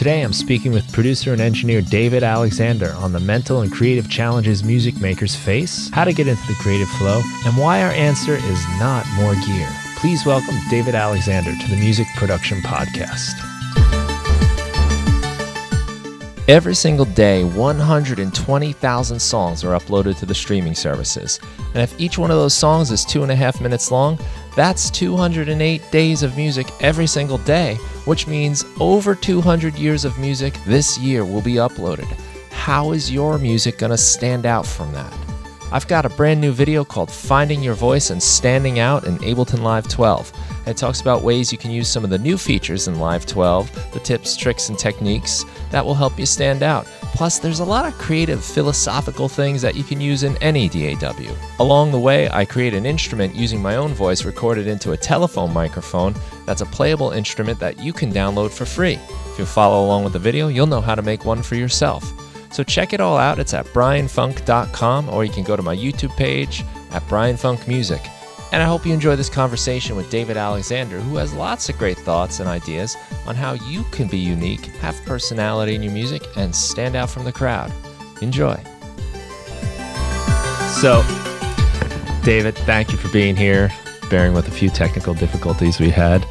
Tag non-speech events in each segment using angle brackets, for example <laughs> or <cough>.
Today I'm speaking with producer and engineer David Alexander on the mental and creative challenges music makers face, how to get into the creative flow, and why our answer is not more gear. Please welcome David Alexander to the Music Production Podcast. Every single day, 120,000 songs are uploaded to the streaming services. And if each one of those songs is two and a half minutes long, that's 208 days of music every single day, which means over 200 years of music this year will be uploaded. How is your music going to stand out from that? I've got a brand new video called Finding Your Voice and Standing Out in Ableton Live 12. It talks about ways you can use some of the new features in Live 12, the tips, tricks, and techniques that will help you stand out. Plus, there's a lot of creative, philosophical things that you can use in any DAW. Along the way, I create an instrument using my own voice recorded into a telephone microphone that's a playable instrument that you can download for free. If you follow along with the video, you'll know how to make one for yourself. So check it all out. It's at brianfunk.com, or you can go to my YouTube page at brianfunkmusic. And I hope you enjoy this conversation with David Alexander, who has lots of great thoughts and ideas on how you can be unique, have personality in your music, and stand out from the crowd. Enjoy. So, David, thank you for being here, bearing with a few technical difficulties we had.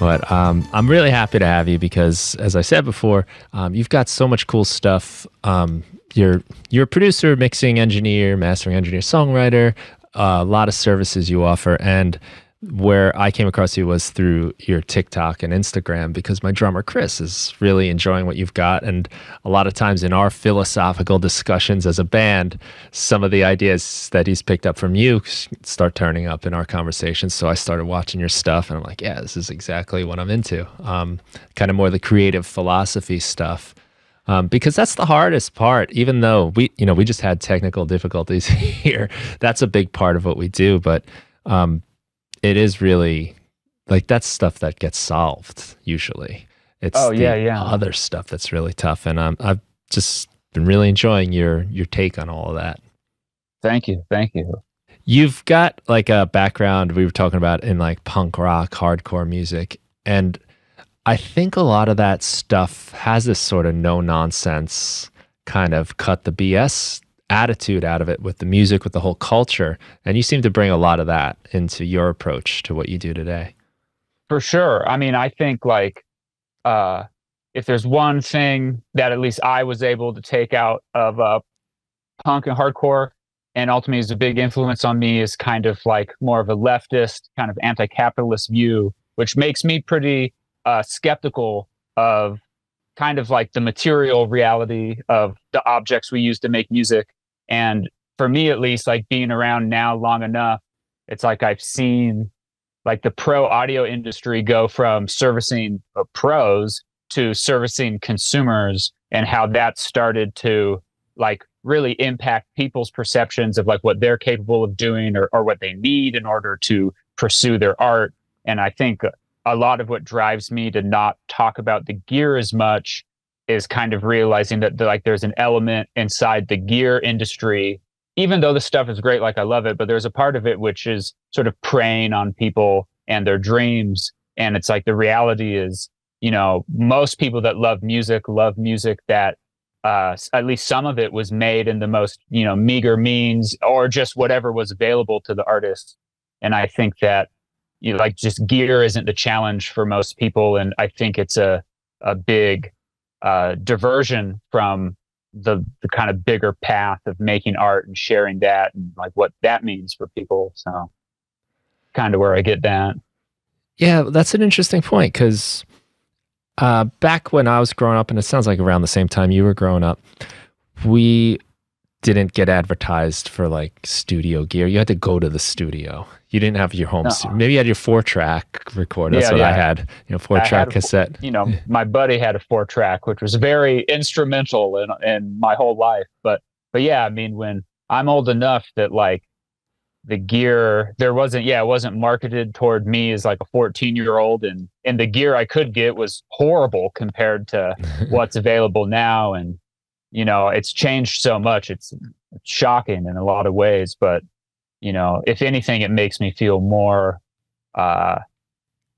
But um, I'm really happy to have you because, as I said before, um, you've got so much cool stuff. Um, you're you're a producer, mixing engineer, mastering engineer, songwriter a lot of services you offer and where I came across you was through your TikTok and Instagram because my drummer Chris is really enjoying what you've got. And a lot of times in our philosophical discussions as a band, some of the ideas that he's picked up from you start turning up in our conversations. So I started watching your stuff and I'm like, yeah, this is exactly what I'm into. Um, kind of more the creative philosophy stuff um, because that's the hardest part. Even though we, you know, we just had technical difficulties <laughs> here, that's a big part of what we do. But um, it is really like that's stuff that gets solved usually. It's oh yeah, yeah. Other stuff that's really tough, and um, I've just been really enjoying your your take on all of that. Thank you, thank you. You've got like a background we were talking about in like punk rock, hardcore music, and I think a lot of that stuff has this sort of no nonsense kind of cut the BS attitude out of it with the music, with the whole culture. And you seem to bring a lot of that into your approach to what you do today. For sure. I mean, I think like uh, if there's one thing that at least I was able to take out of uh, punk and hardcore, and ultimately is a big influence on me, is kind of like more of a leftist, kind of anti capitalist view, which makes me pretty uh, skeptical of kind of like the material reality of the objects we use to make music. And for me, at least, like being around now long enough, it's like I've seen like the pro audio industry go from servicing uh, pros to servicing consumers and how that started to like really impact people's perceptions of like what they're capable of doing or, or what they need in order to pursue their art. And I think a lot of what drives me to not talk about the gear as much is kind of realizing that like there's an element inside the gear industry even though the stuff is great like i love it but there's a part of it which is sort of preying on people and their dreams. And it's like the reality is you know most people that love music love music that uh, at least some of it was made in the most you know meager means or just whatever was available to the artist and i think that you know, like just gear isn't the challenge for most people, and I think it's a a big uh, diversion from the the kind of bigger path of making art and sharing that and like what that means for people. So, kind of where I get that. Yeah, that's an interesting point because uh, back when I was growing up, and it sounds like around the same time you were growing up, we didn't get advertised for like studio gear. You had to go to the studio. You didn't have your home studio. Maybe you had your four track recorder. That's yeah, what yeah. I had. You know, four track cassette. You know, <laughs> my buddy had a four track, which was very instrumental in in my whole life. But but yeah, I mean, when I'm old enough that like the gear there wasn't yeah it wasn't marketed toward me as like a 14 year old and and the gear i could get was horrible compared to <laughs> what's available now and you know it's changed so much it's, it's shocking in a lot of ways but you know if anything it makes me feel more uh,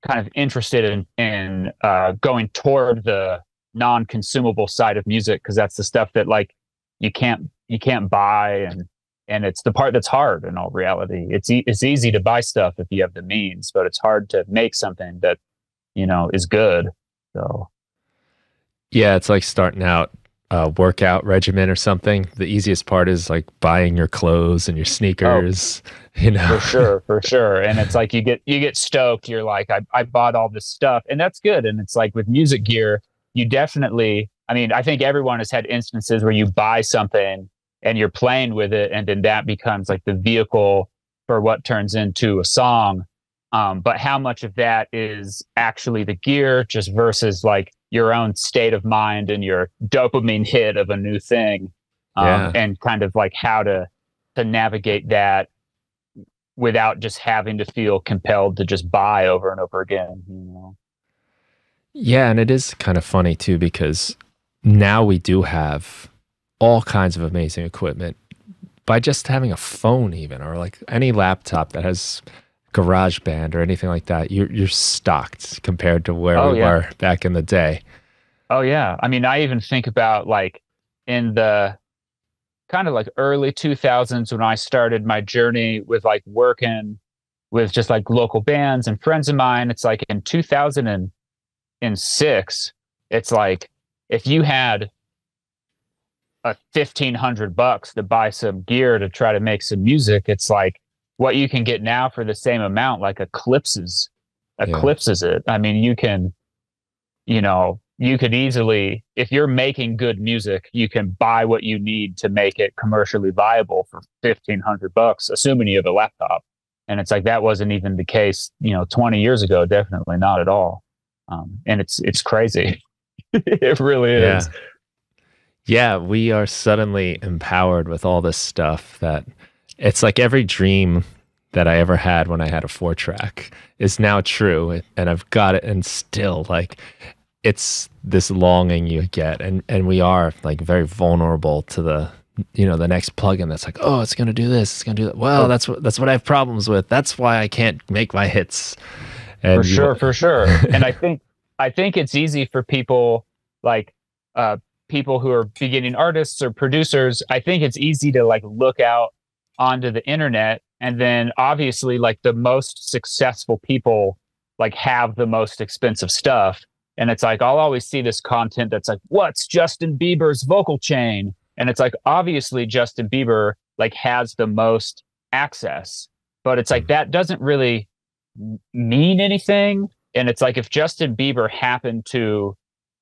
kind of interested in in uh, going toward the non-consumable side of music because that's the stuff that like you can't you can't buy and and it's the part that's hard in all reality. It's e- it's easy to buy stuff if you have the means but it's hard to make something that you know is good. So yeah it's like starting out a workout regimen or something the easiest part is like buying your clothes and your sneakers oh, you know? For sure for <laughs> sure. And it's like you get you get stoked. You're like I, I bought all this stuff. And that's good. And it's like with music gear you definitely i mean i think everyone has had instances where you buy something and you're playing with it and then that becomes like the vehicle for what turns into a song. Um, but how much of that is actually the gear just versus like your own state of mind and your dopamine hit of a new thing um, yeah. and kind of like how to to navigate that without just having to feel compelled to just buy over and over again you know yeah and it is kind of funny too because now we do have all kinds of amazing equipment by just having a phone even or like any laptop that has GarageBand or anything like that you're you're stocked compared to where oh, we yeah. were back in the day oh yeah i mean i even think about like in the kind of like early 2000s when i started my journey with like working with just like local bands and friends of mine it's like in 2006 it's like if you had a fifteen hundred bucks to buy some gear to try to make some music, it's like what you can get now for the same amount, like eclipses eclipses yeah. it. I mean, you can, you know, you could easily, if you're making good music, you can buy what you need to make it commercially viable for fifteen hundred bucks, assuming you have a laptop. And it's like that wasn't even the case, you know, twenty years ago. Definitely not at all. Um, and it's it's crazy. <laughs> it really is. Yeah yeah, we are suddenly empowered with all this stuff that it's like every dream that I ever had when I had a four track is now true. And I've got it and still like it's this longing you get. And, and we are like very vulnerable to the, you know, the next plugin that's like, oh, it's going to do this. It's going to do that. Well, that's what, that's what I have problems with. That's why I can't make my hits. And for sure. You, <laughs> for sure. and I think, I think it's easy for people like, uh, people who are beginning artists or producers, I think it's easy to like look out onto the internet. And then obviously like the most successful people like have the most expensive stuff. And it's like I'll always see this content that's like what's Justin Bieber's vocal chain? And it's like obviously Justin Bieber like has the most access. But it's like that doesn't really mean anything. And it's like if Justin Bieber happened to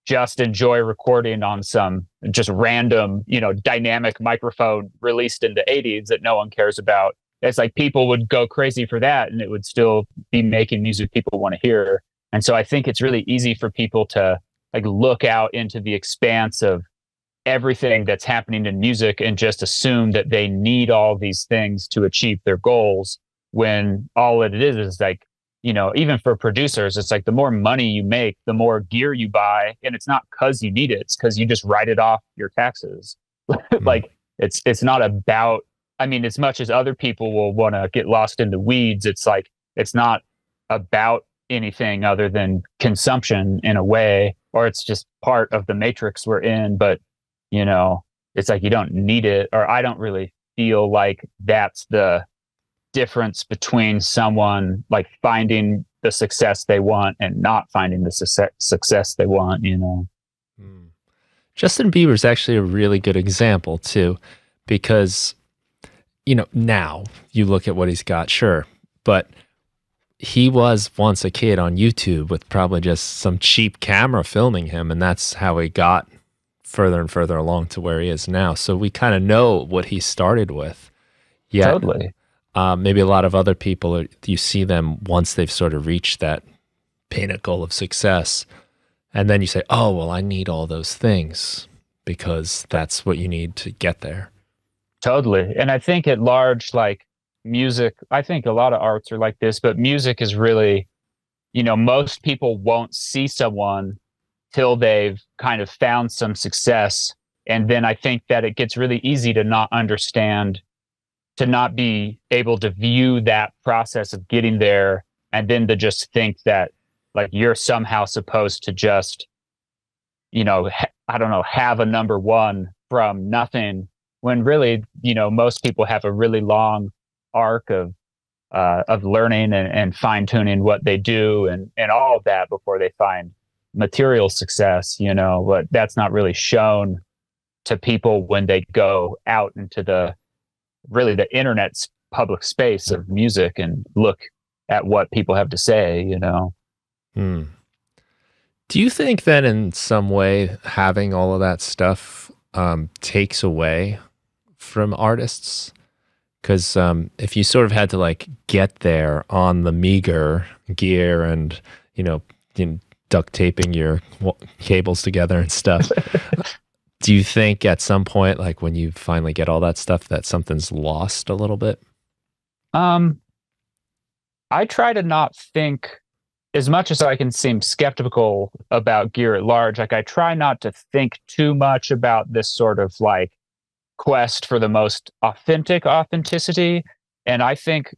just enjoy recording on some just random, you know, dynamic microphone released in the 80s that no one cares about. It's like people would go crazy for that and it would still be making music people want to hear. And so I think it's really easy for people to like look out into the expanse of everything that's happening in music and just assume that they need all these things to achieve their goals when all it is is like you know, even for producers, it's like the more money you make, the more gear you buy. And it's not because you need it, it's because you just write it off your taxes. mm-hmm. <laughs> Like it's it's not about I mean, as much as other people will want to get lost in the weeds, it's like it's not about anything other than consumption in a way, or it's just part of the matrix we're in. But you know, it's like you don't need it, or I don't really feel like that's the difference between someone like finding the success they want and not finding the success success they want, you know. Mm. Justin Bieber is actually a really good example too, because you know now you look at what he's got, sure, but he was once a kid on YouTube with probably just some cheap camera filming him, and that's how he got further and further along to where he is now. So we kind of know what he started with. Yeah, totally um, maybe a lot of other people, you see them once they've sort of reached that pinnacle of success. And then you say, oh, well, I need all those things because that's what you need to get there. Totally. And I think at large, like music, I think a lot of arts are like this, but music is really, you know, most people won't see someone till they've kind of found some success. And then I think that it gets really easy to not understand to not be able to view that process of getting there and then to just think that like you're somehow supposed to just you know, ha- I don't know, have a number one from nothing when really, you know, most people have a really long arc of uh, of learning and, and fine tuning what they do and and all of that before they find material success. You know, but that's not really shown to people when they go out into the really the internet's public space of music and look at what people have to say. You know. Hmm. Do you think that in some way having all of that stuff um, takes away from artists? Because um, if you sort of had to like get there on the meager gear and you know, you know duct taping your cables together and stuff, <laughs> do you think at some point, like when you finally get all that stuff, that something's lost a little bit? Um, I try to not think as much as I can seem skeptical about gear at large, like I try not to think too much about this sort of like quest for the most authentic authenticity. And I think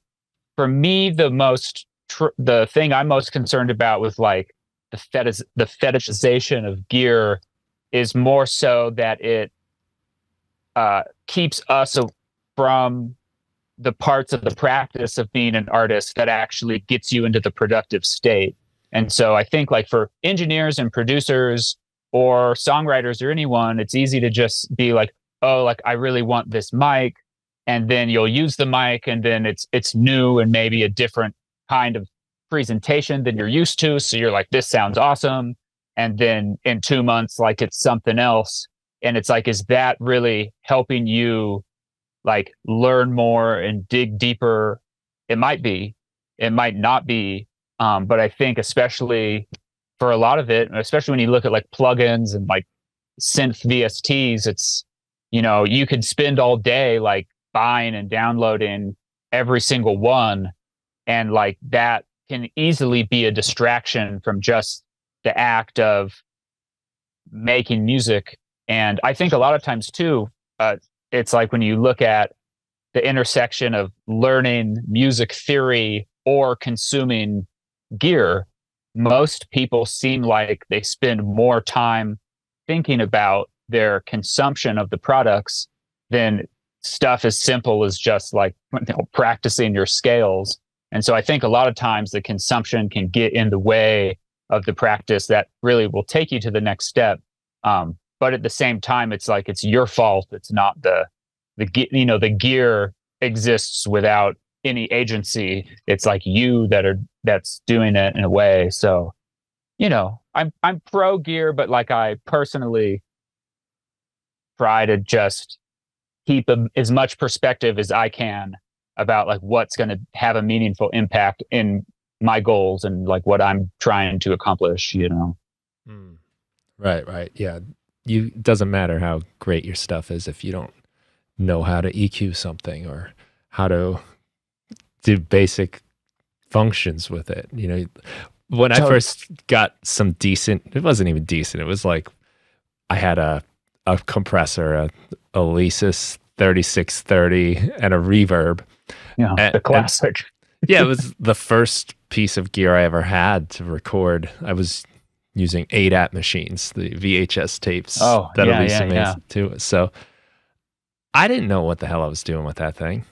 for me, the most tr- the thing I'm most concerned about with like the fetish the fetishization of gear is more so that it uh, keeps us from the parts of the practice of being an artist that actually gets you into the productive state. And so I think like for engineers and producers or songwriters or anyone, it's easy to just be like, oh, like I really want this mic. And then you'll use the mic and then it's it's new and maybe a different kind of presentation than you're used to. So you're like, this sounds awesome. And then in two months, like it's something else. And it's like, is that really helping you like learn more and dig deeper? It might be. It might not be. Um, but i think especially for a lot of it especially when you look at like plugins and like synth vsts it's you know you could spend all day like buying and downloading every single one. And like that can easily be a distraction from just the act of making music and i think a lot of times too uh, it's like when you look at the intersection of learning music theory or consuming gear, most people seem like they spend more time thinking about their consumption of the products than stuff as simple as just like <laughs> you know, practicing your scales. And so I think a lot of times the consumption can get in the way of the practice that really will take you to the next step. Um, but at the same time it's like it's your fault. It's not the the you know the gear exists without any agency. It's like you that are that's doing it in a way. So you know i'm i'm pro gear but like i personally try to just keep a, as much perspective as i can about like what's going to have a meaningful impact in my goals and like what i'm trying to accomplish you know mm. right right yeah you doesn't matter how great your stuff is if you don't know how to EQ something or how to do basic functions with it. You know, when I first got some decent, it wasn't even decent. It was like I had a a compressor, a Alesis 3630 and a reverb. Yeah, and, the classic. Yeah, it was the first piece of gear I ever had to record. I was using eight ADAT machines, the VHS tapes oh, that yeah, Elisa yeah, yeah. too. So I didn't know what the hell I was doing with that thing.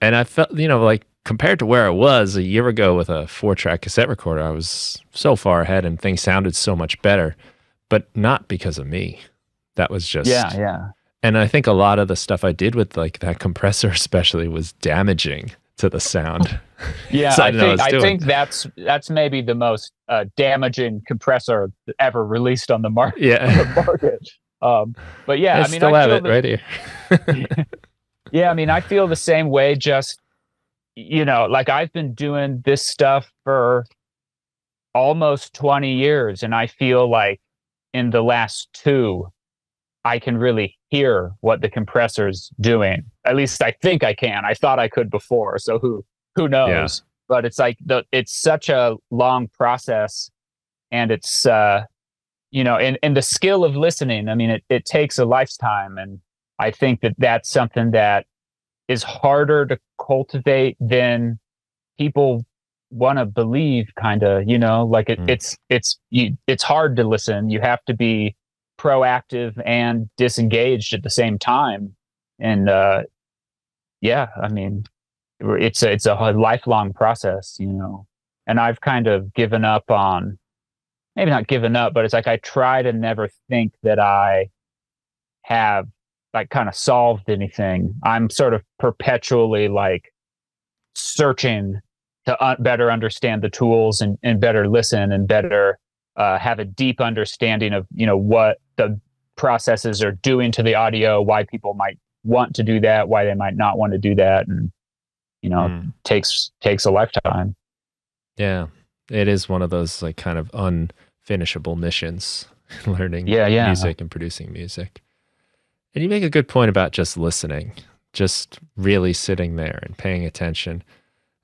And I felt, you know, like compared to where I was a year ago with a four track cassette recorder, I was so far ahead and things sounded so much better, but not because of me. That was just. Yeah, yeah. And I think a lot of the stuff I did with like that compressor, <laughs> especially, was damaging to the sound. Yeah, so I, I think I, I think that's that's maybe the most uh, damaging compressor ever released on the market. Yeah, <laughs> the market. Um, but yeah, I, I mean, still I have it the, right here. <laughs> yeah, I mean, I feel the same way. Just you know, like I've been doing this stuff for almost 20 years, and I feel like in the last two, I can really hear what the compressor's doing. At least I think I can. I thought I could before, so who who knows? Yeah. But it's like the it's such a long process, and it's uh, you know, and, and the skill of listening, I mean, it, it takes a lifetime. And I think that that's something that is harder to cultivate than people want to believe kind of, you know, like it, mm. it's, it's, you, it's hard to listen. You have to be proactive and disengaged at the same time. And uh, yeah, I mean, it's a, it's a lifelong process, you know. And I've kind of given up on, maybe not given up, but it's like I try to never think that I have like kind of solved anything. I'm sort of perpetually like searching to un- better understand the tools and, and better listen and better uh, have a deep understanding of you know what the processes are doing to the audio, why people might want to do that, why they might not want to do that, and you know mm. takes takes a lifetime. Yeah, it is one of those like kind of unfinishable missions, <laughs> learning yeah, yeah. music and producing music. And you make a good point about just listening, just really sitting there and paying attention.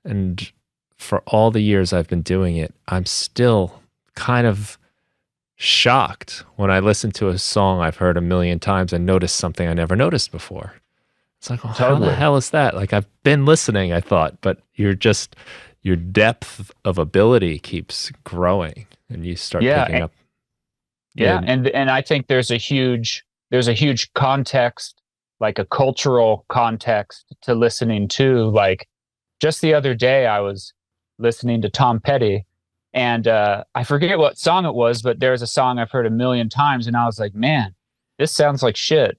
And for all the years I've been doing it, I'm still kind of shocked when I listen to a song I've heard a million times and notice something I never noticed before. It's like, oh, totally. how the hell is that? Like I've been listening, I thought, but you're just your depth of ability keeps growing and you start yeah, picking and, up. Yeah, and and I think there's a huge there's a huge context, like a cultural context to listening to. Like just the other day, I was listening to Tom Petty, and uh, I forget what song it was, but there's a song I've heard a million times, and I was like, man, this sounds like shit.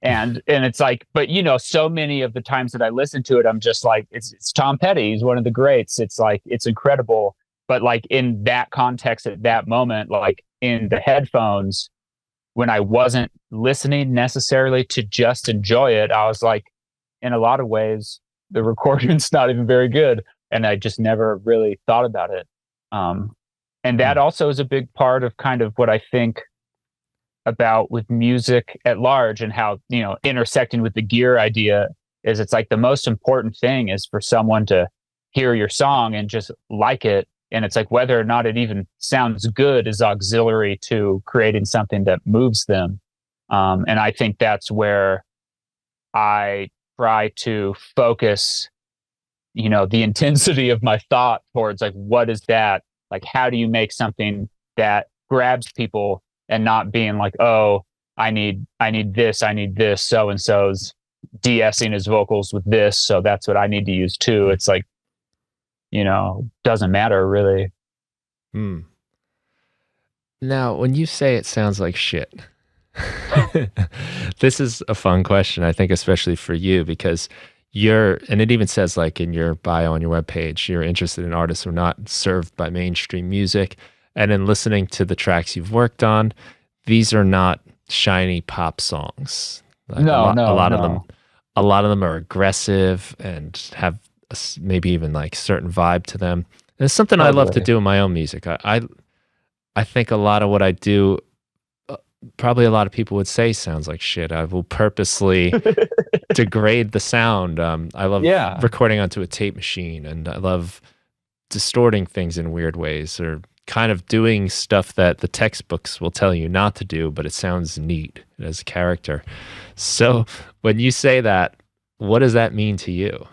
And and it's like, but you know, so many of the times that I listen to it, I'm just like, it's it's Tom Petty. He's one of the greats. It's like it's incredible. But like in that context at that moment, like in the headphones, when I wasn't listening necessarily to just enjoy it, I was like, in a lot of ways, the <laughs> recording's not even very good. And I just never really thought about it. Um, and that hmm. also is a big part of kind of what I think about with music at large and how, you know, intersecting with the gear idea is it's like the most important thing is for someone to hear your song and just like it. And it's like whether or not it even sounds good is auxiliary to creating something that moves them. Um, and i think that's where i try to focus you know the <laughs> intensity of my thought towards like what is that? Like how do you make something that grabs people and not being like oh i need i need this i need this so and so's de-essing his vocals with this so that's what i need to use too it's like you know, doesn't matter really. Hmm. Now, when you say it sounds like shit, <laughs> this is a fun question, I think, especially for you, because you're, and it even says like in your bio on your webpage, you're interested in artists who are not served by mainstream music. And in listening to the tracks you've worked on, these are not shiny pop songs. Like no, a lot, no, a lot no. of them, a lot of them are aggressive and have maybe even like certain vibe to them. And it's something I love to do in my own music. I, I, I think a lot of what I do, uh, probably a lot of people would say sounds like shit. I will purposely <laughs> degrade the sound. Um, I love yeah. recording onto a tape machine, and I love distorting things in weird ways, or kind of doing stuff that the textbooks will tell you not to do, but it sounds neat as a character. So when you say that, what does that mean to you?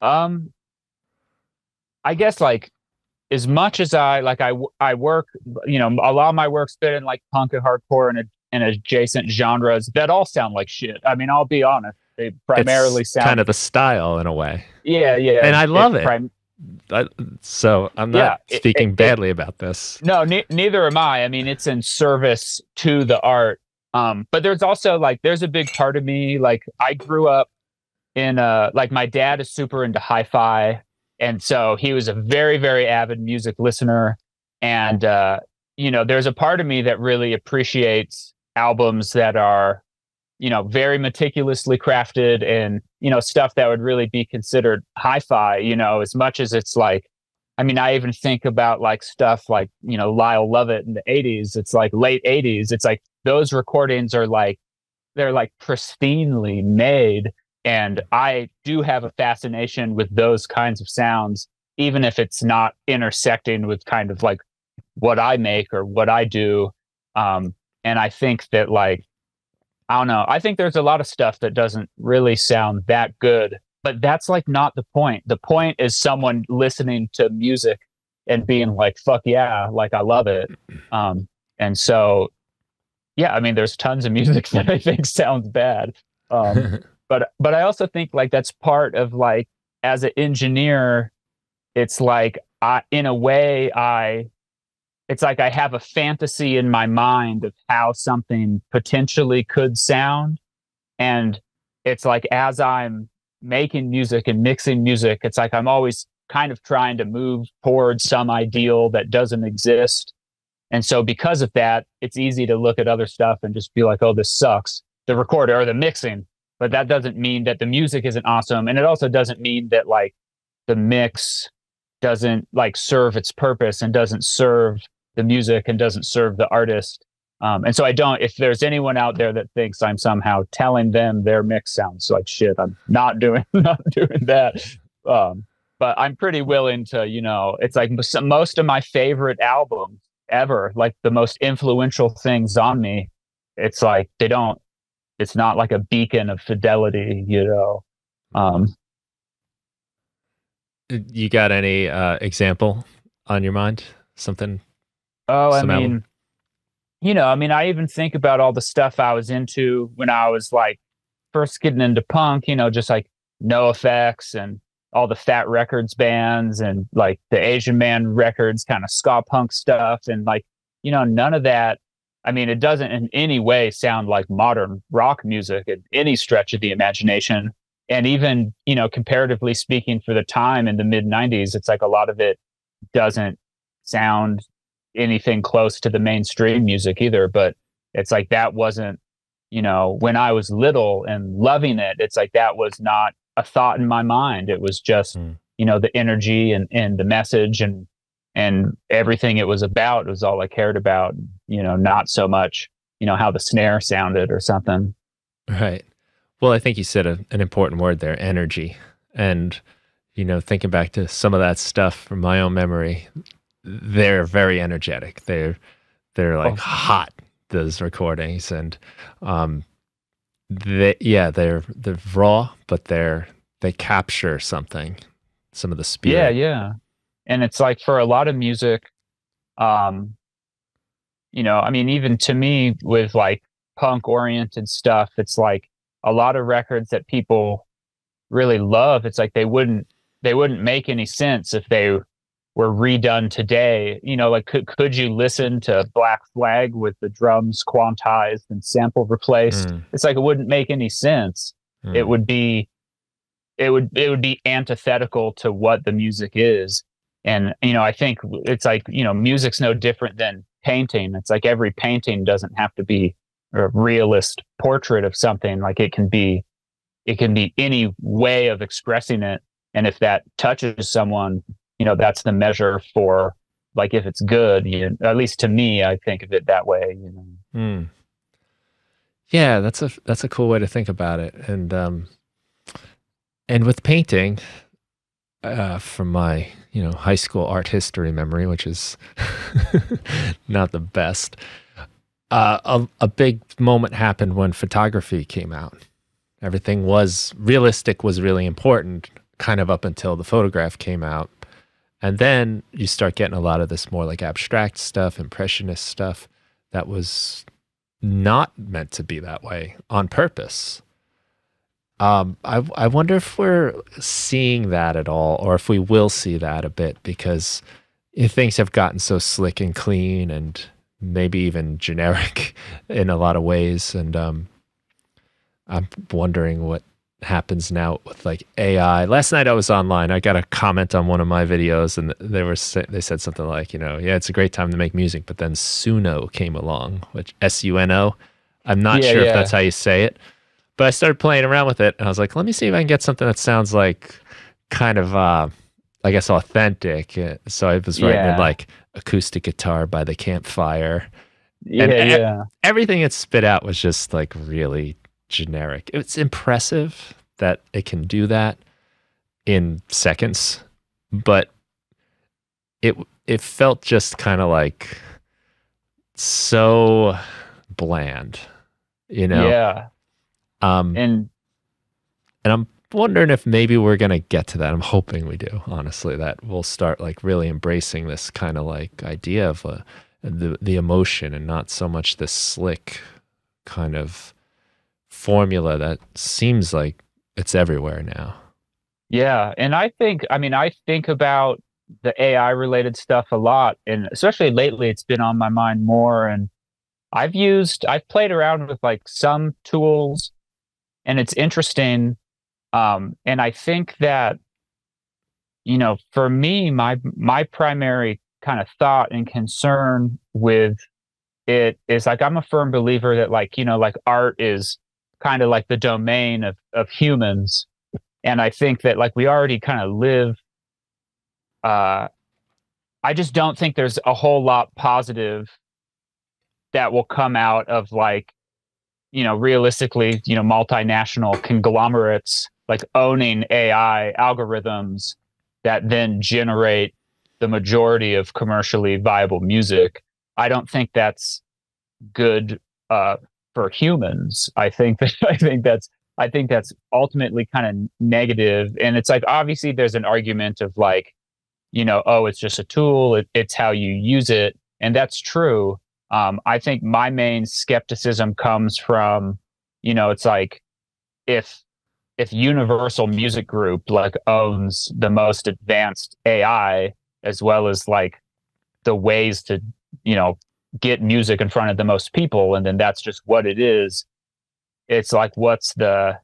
Um, I guess like as much as I like, I I work, you know, a lot of my work's been in like punk and hardcore and and adjacent genres that all sound like shit. I mean, I'll be honest, they primarily it's sound kind of the style in a way. Yeah, yeah, and I love it. Prim- I, so I'm not yeah, speaking it, it, badly it, about this. No, ne- neither am I. I mean, it's in service to the art. Um, but there's also like there's a big part of me like I grew up in uh like my dad is super into hi-fi and so he was a very very avid music listener and uh you know there's a part of me that really appreciates albums that are you know very meticulously crafted and you know stuff that would really be considered hi-fi you know as much as it's like i mean i even think about like stuff like you know lyle lovett in the 80s it's like late 80s it's like those recordings are like they're like pristinely made and I do have a fascination with those kinds of sounds, even if it's not intersecting with kind of like what I make or what I do. Um, and I think that like, I don't know, I think there's a lot of stuff that doesn't really sound that good, but that's like not the point. The point is someone listening to music and being like, fuck yeah, like I love it. <clears throat> Um, and so yeah, I mean, there's tons of music <laughs> that I think sounds bad. Um, <laughs> but but I also think like that's part of like as an engineer, it's like I in a way I it's like I have a fantasy in my mind of how something potentially could sound. And it's like as I'm making music and mixing music, it's like I'm always kind of trying to move towards some ideal that doesn't exist. And so because of that, it's easy to look at other stuff and just be like, oh, this sucks. The recorder or the mixing. But that doesn't mean that the music isn't awesome. And it also doesn't mean that like the mix doesn't like serve its purpose and doesn't serve the music and doesn't serve the artist. Um, and so I don't, if there's anyone out there that thinks I'm somehow telling them their mix sounds like shit, I'm not doing, <laughs> not doing that. Um, but I'm pretty willing to, you know, it's like most of my favorite albums ever, like the most influential things on me. It's like they don't, it's not like a beacon of fidelity, you know. Um, you got any uh, example on your mind? Something Oh, I mean, album. you know, I mean, I even think about all the stuff I was into when I was like first getting into punk, you know, just like NOFX and all the Fat Wreck Chords bands and like the Asian Man records, kind of ska punk stuff. And like, you know, none of that. I mean, it doesn't in any way sound like modern rock music at any stretch of the imagination. And even, you know, comparatively speaking for the time in the mid 90s, it's like a lot of it doesn't sound anything close to the mainstream music either. But it's like that wasn't, you know, when I was little and loving it, it's like that was not a thought in my mind. It was just, mm. you know, the energy and, and the message and and everything it was about was all I cared about, you know, not so much, you know, how the snare sounded or something. Right. Well, I think you said a, an important word there, energy. And, you know, thinking back to some of that stuff from my own memory, they're very energetic. They're they're like oh. hot those recordings and um they yeah they're they're raw but they're they capture something some of the spirit yeah yeah and it's like for a lot of music um you know i mean even to me with like punk oriented stuff it's like a lot of records that people really love it's like they wouldn't they wouldn't make any sense if they were redone today, you know, like could could you listen to Black Flag with the drums quantized and sample replaced? Mm. It's like it wouldn't make any sense. Mm. It would be it would it would be antithetical to what the music is. And you know, I think it's like, you know, music's no different than painting. It's like every painting doesn't have to be a realist portrait of something. Like it can be it can be any way of expressing it. And if that touches someone, you know that's the measure for like if it's good you at least to me i think of it that way you know. Mm. yeah that's a that's a cool way to think about it. And um and with painting uh from my you know high school art history memory which is <laughs> not the best uh, a, a big moment happened when photography came out. Everything was realistic was really important kind of up until the photograph came out and then you start getting a lot of this more like abstract stuff, impressionist stuff that was not meant to be that way on purpose. Um, I, I wonder if we're seeing that at all, or if we will see that a bit, because things have gotten so slick and clean and maybe even generic <laughs> in a lot of ways. And um, I'm wondering what happens now with like AI. Last night I was online. I got a comment on one of my videos, and they were they said something like, you know, yeah, it's a great time to make music, but then Suno came along, which S U N O. I'm not yeah, sure yeah. if that's how you say it, but I started playing around with it, and I was like, let me see if I can get something that sounds like kind of, uh, I guess, authentic. So I was writing yeah. like acoustic guitar by the campfire. Yeah, and yeah. everything it spit out was just like really generic. It's impressive that it can do that in seconds, but it it felt just kind of like so bland, you know. Yeah. Um and and I'm wondering if maybe we're going to get to that. I'm hoping we do, honestly, that we'll start like really embracing this kind of like idea of a the the emotion and not so much the slick kind of formula that seems like it's everywhere now. Yeah, and I think I mean I think about the AI related stuff a lot and especially lately it's been on my mind more and I've used I've played around with like some tools and it's interesting um and I think that you know for me my my primary kind of thought and concern with it is like I'm a firm believer that like you know like art is kind of like the domain of of humans and I think that like we already kind of live uh I just don't think there's a whole lot positive that will come out of like you know realistically you know multinational conglomerates like owning AI algorithms that then generate the majority of commercially viable music. I don't think that's good uh, for humans. I think that <laughs> I think that's I think that's ultimately kind of negative. And it's like obviously there's an argument of like, you know, oh, it's just a tool. It, it's how you use it, and that's true. Um, I think my main skepticism comes from, you know, it's like if if Universal Music Group like owns the most advanced AI as well as like the ways to, you know, get music in front of the most people and then that's just what it is. It's like what's the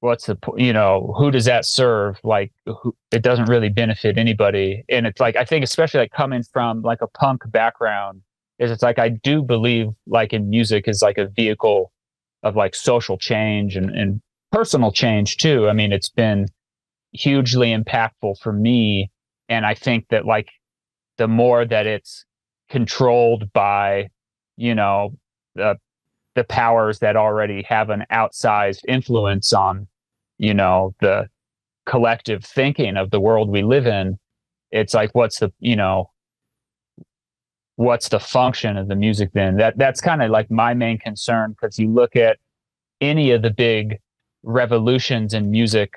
what's the you know who does that serve? Like who, it doesn't really benefit anybody. And it's like i think especially like coming from like a punk background is it's like i do believe like in music is like a vehicle of like social change and, and personal change too. I mean it's been hugely impactful for me. And i think that like the more that it's controlled by you know the the powers that already have an outsized influence on you know the collective thinking of the world we live in it's like what's the you know what's the function of the music then? That that's kind of like my main concern because you look at any of the big revolutions in music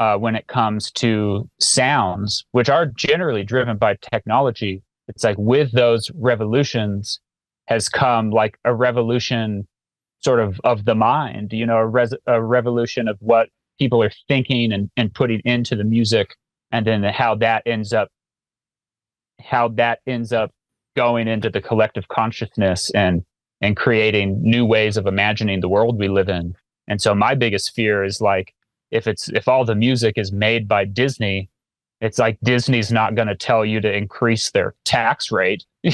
uh, when it comes to sounds which are generally driven by technology it's like with those revolutions has come like a revolution sort of of the mind you know a, res- a revolution of what people are thinking and, and putting into the music and then how that ends up how that ends up going into the collective consciousness and and creating new ways of imagining the world we live in. And so my biggest fear is like if it's if all the music is made by disney it's like disney's not going to tell you to increase their tax rate. <laughs>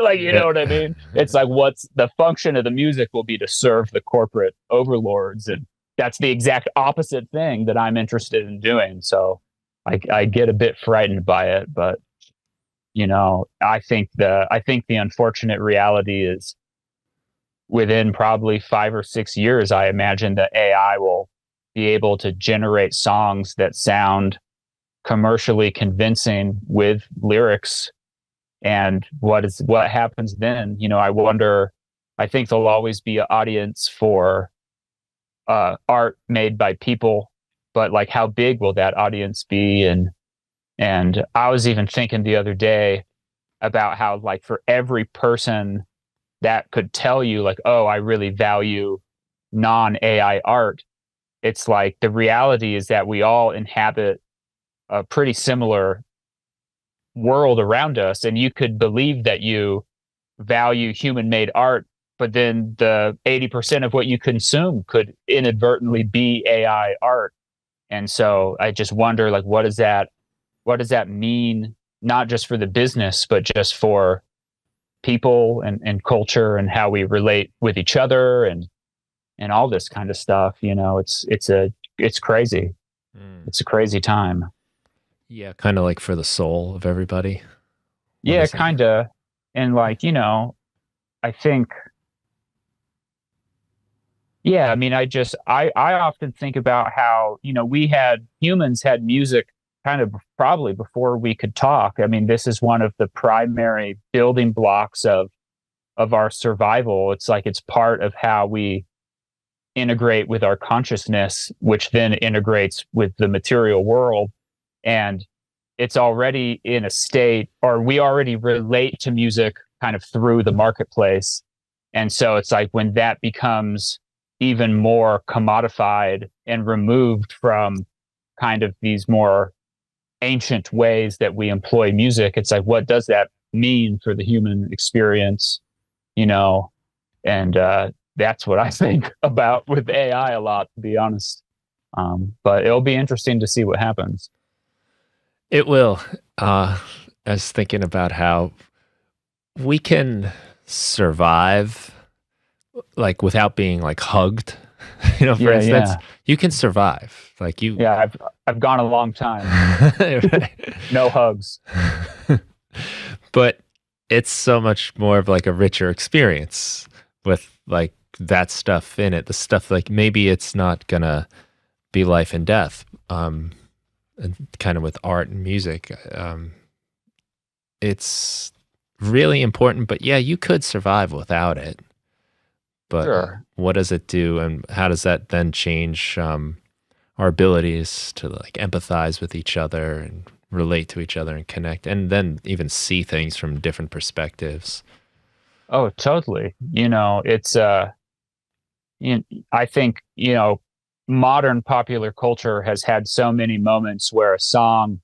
Like you know what i mean? It's like what's the function of the music will be to serve the corporate overlords and that's the exact opposite thing that I'm interested in doing. So I, I get a bit frightened by it, but you know, I think the I think the unfortunate reality is within probably five or six years, I imagine that AI will be able to generate songs that sound commercially convincing with lyrics. And what is what happens then? You know, I wonder. I think there'll always be an audience for uh, art made by people, but like how big will that audience be? And and I was even thinking the other day about how like for every person that could tell you like, oh, I really value non AI art, it's like the reality is that we all inhabit a pretty similar world around us, and you could believe that you value human made art but then the 80% of what you consume could inadvertently be AI art. And so I just wonder like what does that what does that mean not just for the business but just for people and, and culture and how we relate with each other and and all this kind of stuff, you know, it's it's a it's crazy. Mm. It's a crazy time. Yeah, kind of like for the soul of everybody. What yeah, kind of. And like, you know, I think yeah, I mean, I just I I often think about how you know we had humans had music kind of probably before we could talk. I mean, this is one of the primary building blocks of of our survival. It's like it's part of how we integrate with our consciousness, which then integrates with the material world. And it's already in a state or we already relate to music kind of through the marketplace. And so it's like when that becomes even more commodified and removed from kind of these more ancient ways that we employ music it's like what does that mean for the human experience you know? And uh, that's what i <laughs> think about with ai a lot to be honest. Um, but it'll be interesting to see what happens it will. Uh, i was thinking about how we can survive like without being like hugged. <laughs> You know for Yeah, instance yeah. you can survive. Like you yeah i've i've gone a long time. <laughs> No hugs. <laughs> But it's so much more of like a richer experience with like that stuff in it the stuff like maybe it's not gonna be life and death. Um and kind of with art and music um it's really important but yeah you could survive without it but Sure. what does it do and how does that then change um our abilities to like empathize with each other and relate to each other and connect and then even see things from different perspectives Oh, totally. You know, it's uh you I think, you know, modern popular culture has had so many moments where a song,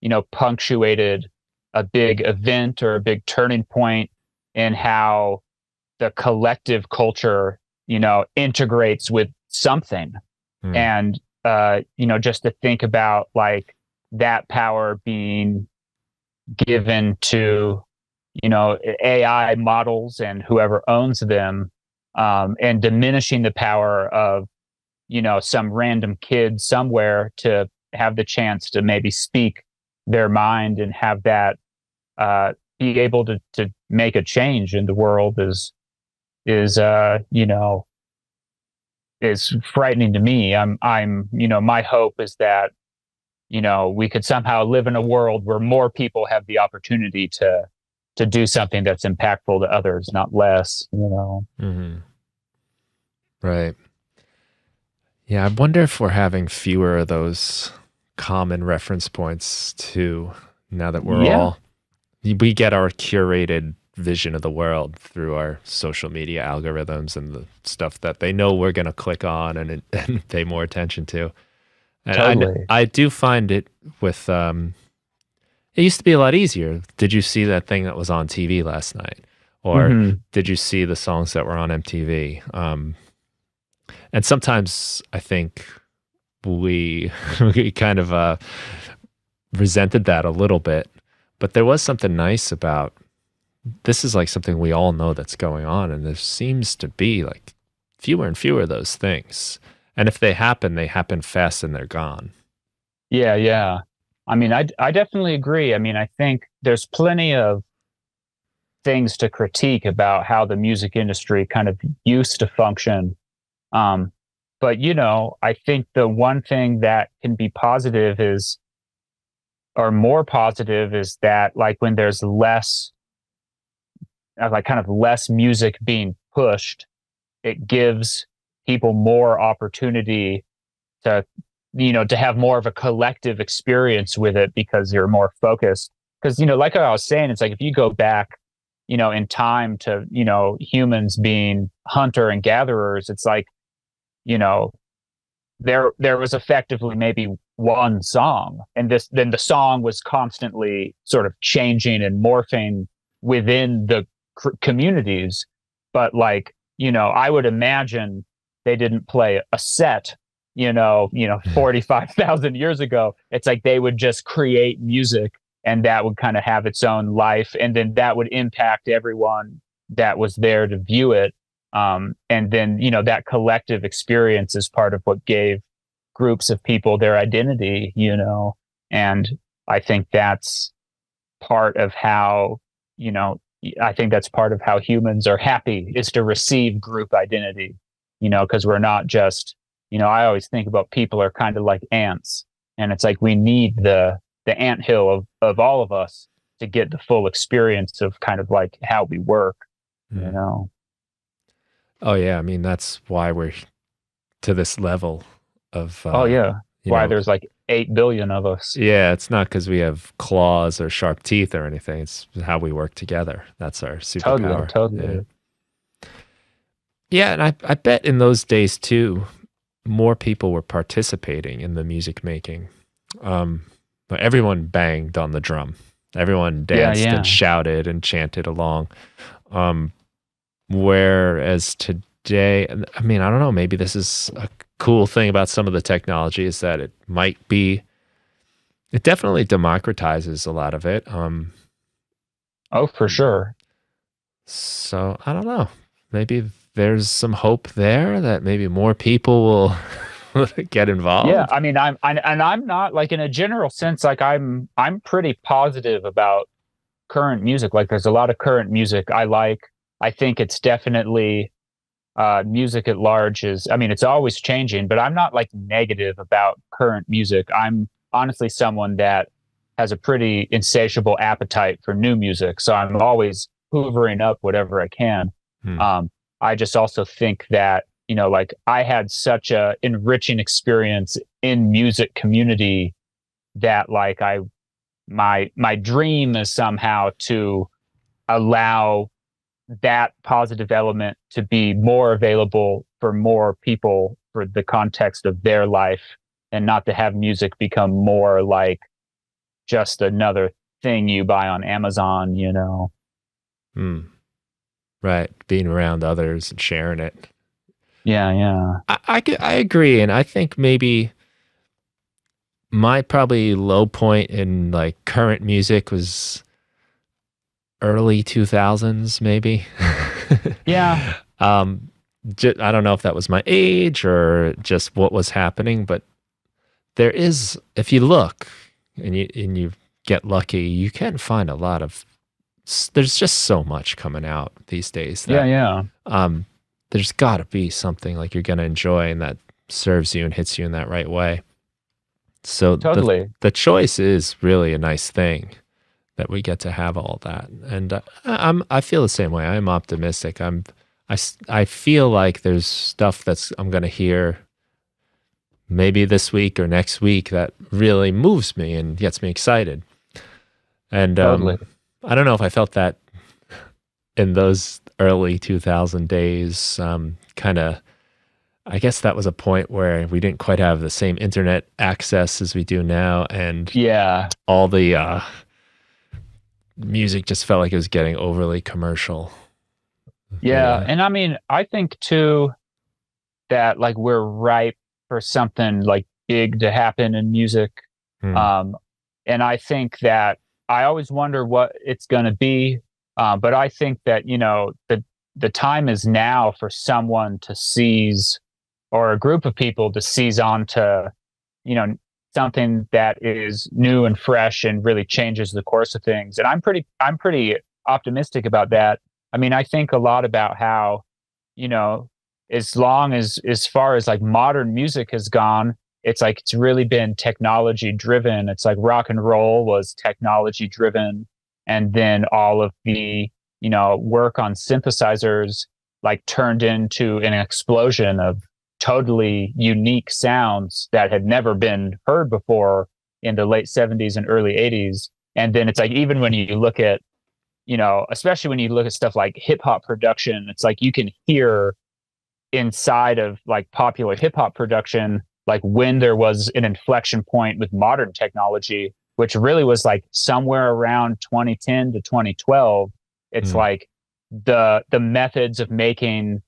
you know, punctuated a big event or a big turning point in how the collective culture, you know, integrates with something. Hmm. And uh, you know, just to think about like that power being given to you know AI models and whoever owns them, um, and diminishing the power of you know some random kid somewhere to have the chance to maybe speak their mind and have that uh, be able to to make a change in the world is is uh, you know is frightening to me. I'm I'm you know my hope is that you know we could somehow live in a world where more people have the opportunity to to do something that's impactful to others, not less. You know. hmm Right. Yeah, I wonder if we're having fewer of those common reference points too. Now that we're Yeah. all, we get our curated vision of the world through our social media algorithms and the stuff that they know we're going to click on and, <laughs> and pay more attention to. And I Totally. I, do find it with, um, it used to be a lot easier. Did you see that thing that was on TV last night? Or Mhm. did you see the songs that were on MTV? Um, and sometimes I think we <laughs> we kind of uh, resented that a little bit, but there was something nice about this. Is like something we all know that's going on, and there seems to be like fewer and fewer of those things. And if they happen, they happen fast and they're gone. Yeah, yeah. I mean, I I definitely agree. I mean, I think there's plenty of things to critique about how the music industry kind of used to function. Um, but you know, I think the one thing that can be positive is, or more positive, is that like when there's less, uh, like kind of less music being pushed, it gives people more opportunity to you know to have more of a collective experience with it because you're more focused. Because you know like i was saying it's like if you go back you know in time to you know humans being hunter and gatherers it's like you know there there was effectively maybe one song and this then the song was constantly sort of changing and morphing within the cr- communities. But like you know i would imagine they didn't play a set you know you know hmm. 45,000 years ago. It's like they would just create music and that would kind of have its own life and then that would impact everyone that was there to view it um, and then you know that collective experience is part of what gave groups of people their identity you know? And i think that's part of how you know i think that's part of how humans are happy is to receive group identity you know? Because we're not just you know i always think about people are kind of like ants and it's like we need the the ant hill of of all of us to get the full experience of kind of like how we work you Mm. know Oh yeah, I mean that's why we're to this level of. Uh, oh yeah why know, there's like eight billion of us. Yeah, it's not because we have claws or sharp teeth or anything. It's how we work together. That's our superpower. Totally, totally. Yeah. yeah, and I, I bet in those days too, more people were participating in the music making. Um, but everyone banged on the drum. Everyone danced yeah. and shouted and chanted along. Um, whereas today, I mean, I don't know, maybe this is a cool thing about some of the technology is that it might be, it definitely democratizes a lot of it. Um, oh, for sure. So I don't know. Maybe there's some hope there that maybe more people will <laughs> get involved. Yeah, I mean, I'm, I'm and I'm not like in a general sense, like I'm I'm pretty positive about current music. Like, there's a lot of current music I like. I think it's definitely uh, music at large is. I mean, it's always changing, but I'm not like negative about current music. I'm honestly someone that has a pretty insatiable appetite for new music, so I'm always hoovering up whatever I can. Hmm. Um, I just also think that you know, like I had such a enriching experience in music community that like I my my dream is somehow to allow that positive element to be more available for more people for the context of their life and not to have music become more like just another thing you buy on Amazon, you know. Hmm. Right. Being around others and sharing it. Yeah, yeah. I, I, I agree. And I think maybe my probably low point in like current music was early 2000s, maybe. <laughs> yeah. Um, j- I don't know if that was my age or just what was happening, but there is, if you look and you, and you get lucky, you can find a lot of there's just so much coming out these days. That, yeah, yeah. Um, there's got to be something like you're going to enjoy and that serves you and hits you in that right way. So totally, the, the choice is really a nice thing that we get to have all that. And uh, I'm I feel the same way. I'm optimistic. I'm I I feel like there's stuff that's I'm going to hear maybe this week or next week that really moves me and gets me excited. And um, totally. I don't know if I felt that in those early 2000 days. Um, kind of, I guess that was a point where we didn't quite have the same internet access as we do now, and yeah, all the uh, music just felt like it was getting overly commercial. Yeah, yeah, and I mean, I think too that like we're ripe for something like big to happen in music. Hmm. Um, and I think that I always wonder what it's going to be. Uh, but I think that you know the the time is now for someone to seize, or a group of people to seize on to, you know, something that is new and fresh and really changes the course of things. And I'm pretty I'm pretty optimistic about that. I mean, I think a lot about how, you know, as long as as far as like modern music has gone, it's like it's really been technology driven. It's like rock and roll was technology driven. And then all of the, you know, work on synthesizers like turned into an explosion of totally unique sounds that had never been heard before in the late 70s and early 80s. And then it's like, even when you look at, you know, especially when you look at stuff like hip hop production, it's like you can hear inside of like popular hip hop production like when there was an inflection point with modern technology, which really was like somewhere around 2010 to 2012. It's mm. like the the methods of making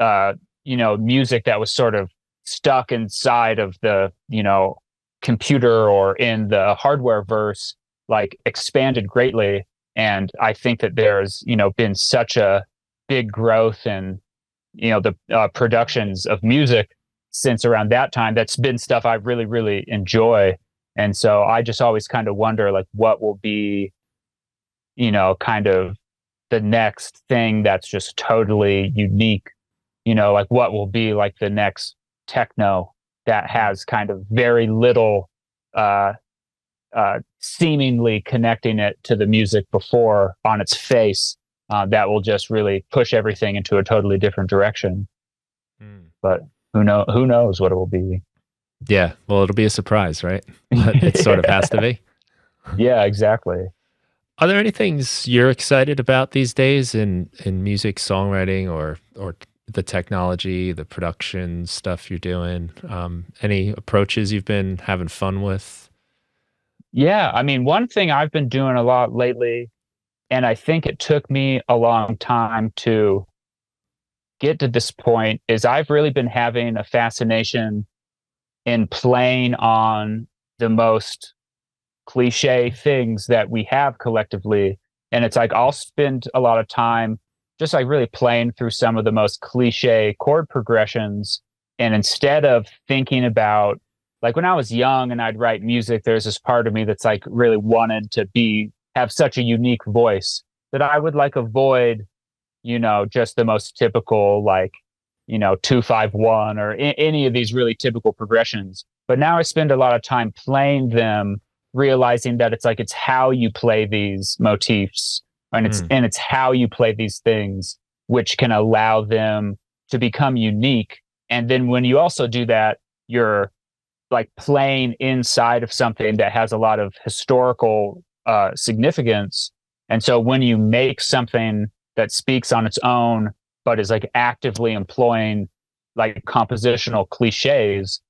uh you know music that was sort of stuck inside of the you know computer or in the hardware verse like expanded greatly and i think that there's you know been such a big growth in you know the uh, productions of music since around that time that's been stuff I really, really enjoy. And so I just always kind of wonder like what will be, you know, kind of the next thing that's just totally unique, you know, like what will be like the next techno that has kind of very little uh uh seemingly connecting it to the music before on its face uh, that will just really push everything into a totally different direction. Mm. But who know who knows what it will be Yeah. Well, it'll be a surprise, right? it <laughs> sort of has to be. Yeah, exactly. Are there any things you're excited about these days in in music songwriting or or the technology, the production stuff you're doing? Um, any approaches you've been having fun with? Yeah, I mean, one thing I've been doing a lot lately, and I think it took me a long time to get to this point, is I've really been having a fascination in playing on the most cliche things that we have collectively. And it's like I'll spend a lot of time just like really playing through some of the most cliche chord progressions. And instead of thinking about like when I was young and I'd write music, there's this part of me that's like really wanted to be have such a unique voice that I would like avoid, you know, just the most typical like, you know, two five one or I- any of these really typical progressions. But now I spend a lot of time playing them realizing that it's like it's how you play these motifs and it's mm. and it's how you play these things which can allow them to become unique and then when you also do that you're like playing inside of something that has a lot of historical uh, significance and so when you make something that speaks on its own but is like actively employing like compositional cliches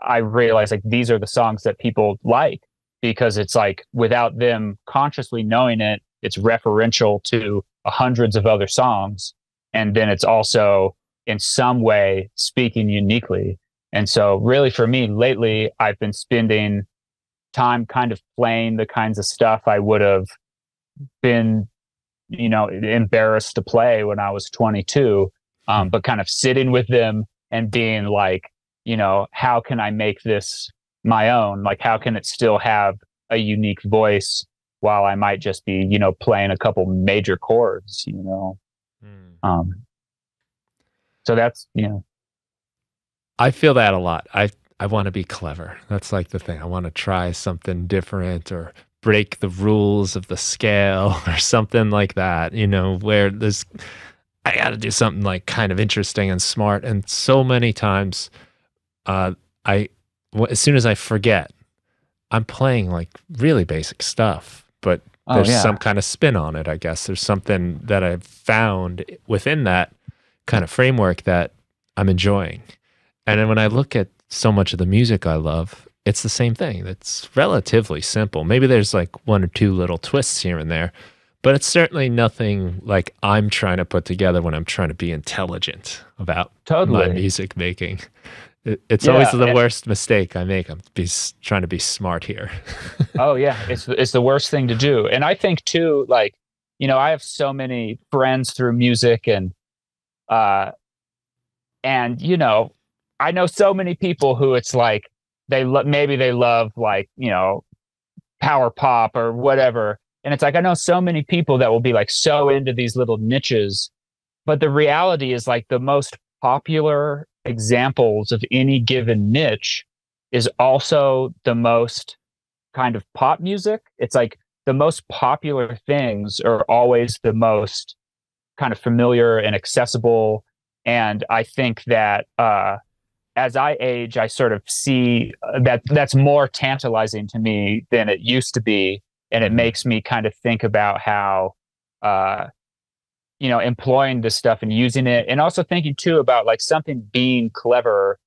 i realize like these are the songs that people like because it's like without them consciously knowing it, it's referential to hundreds of other songs. And then it's also in some way speaking uniquely. And so, really, for me lately, I've been spending time kind of playing the kinds of stuff I would have been, you know, embarrassed to play when I was 22, um, hmm. but kind of sitting with them and being like, you know, how can I make this my own like how can it still have a unique voice while i might just be you know playing a couple major chords you know? Mm. um so that's you know. I feel that a lot. I i want to be clever. That's like the thing. I want to try something different or break the rules of the scale <laughs> or something like that you know where there's i got to do something like kind of interesting and smart. And so many times uh i as soon as I forget, I'm playing like really basic stuff, but oh, there's yeah. some kind of spin on it, I guess. There's something that I've found within that kind of framework that I'm enjoying. And then when I look at so much of the music I love, it's the same thing. It's relatively simple. Maybe there's like one or two little twists here and there, but it's certainly nothing like I'm trying to put together when I'm trying to be intelligent about totally. my music making it's yeah, always the worst mistake I make. I'm be, trying to be smart here. <laughs> oh yeah, it's it's the worst thing to do. And I think too, like you know, I have so many friends through music, and uh, and you know, I know so many people who it's like they lo- maybe they love like you know, power pop or whatever, and it's like I know so many people that will be like so into these little niches, but the reality is like the most popular examples of any given niche is also the most kind of pop music. It's like the most popular things are always the most kind of familiar and accessible. And I think that uh, as I age, I sort of see uh, that that's more tantalizing to me than it used to be. And it makes me kind of think about how uh, you know employing this stuff and using it. And also thinking too about like something being clever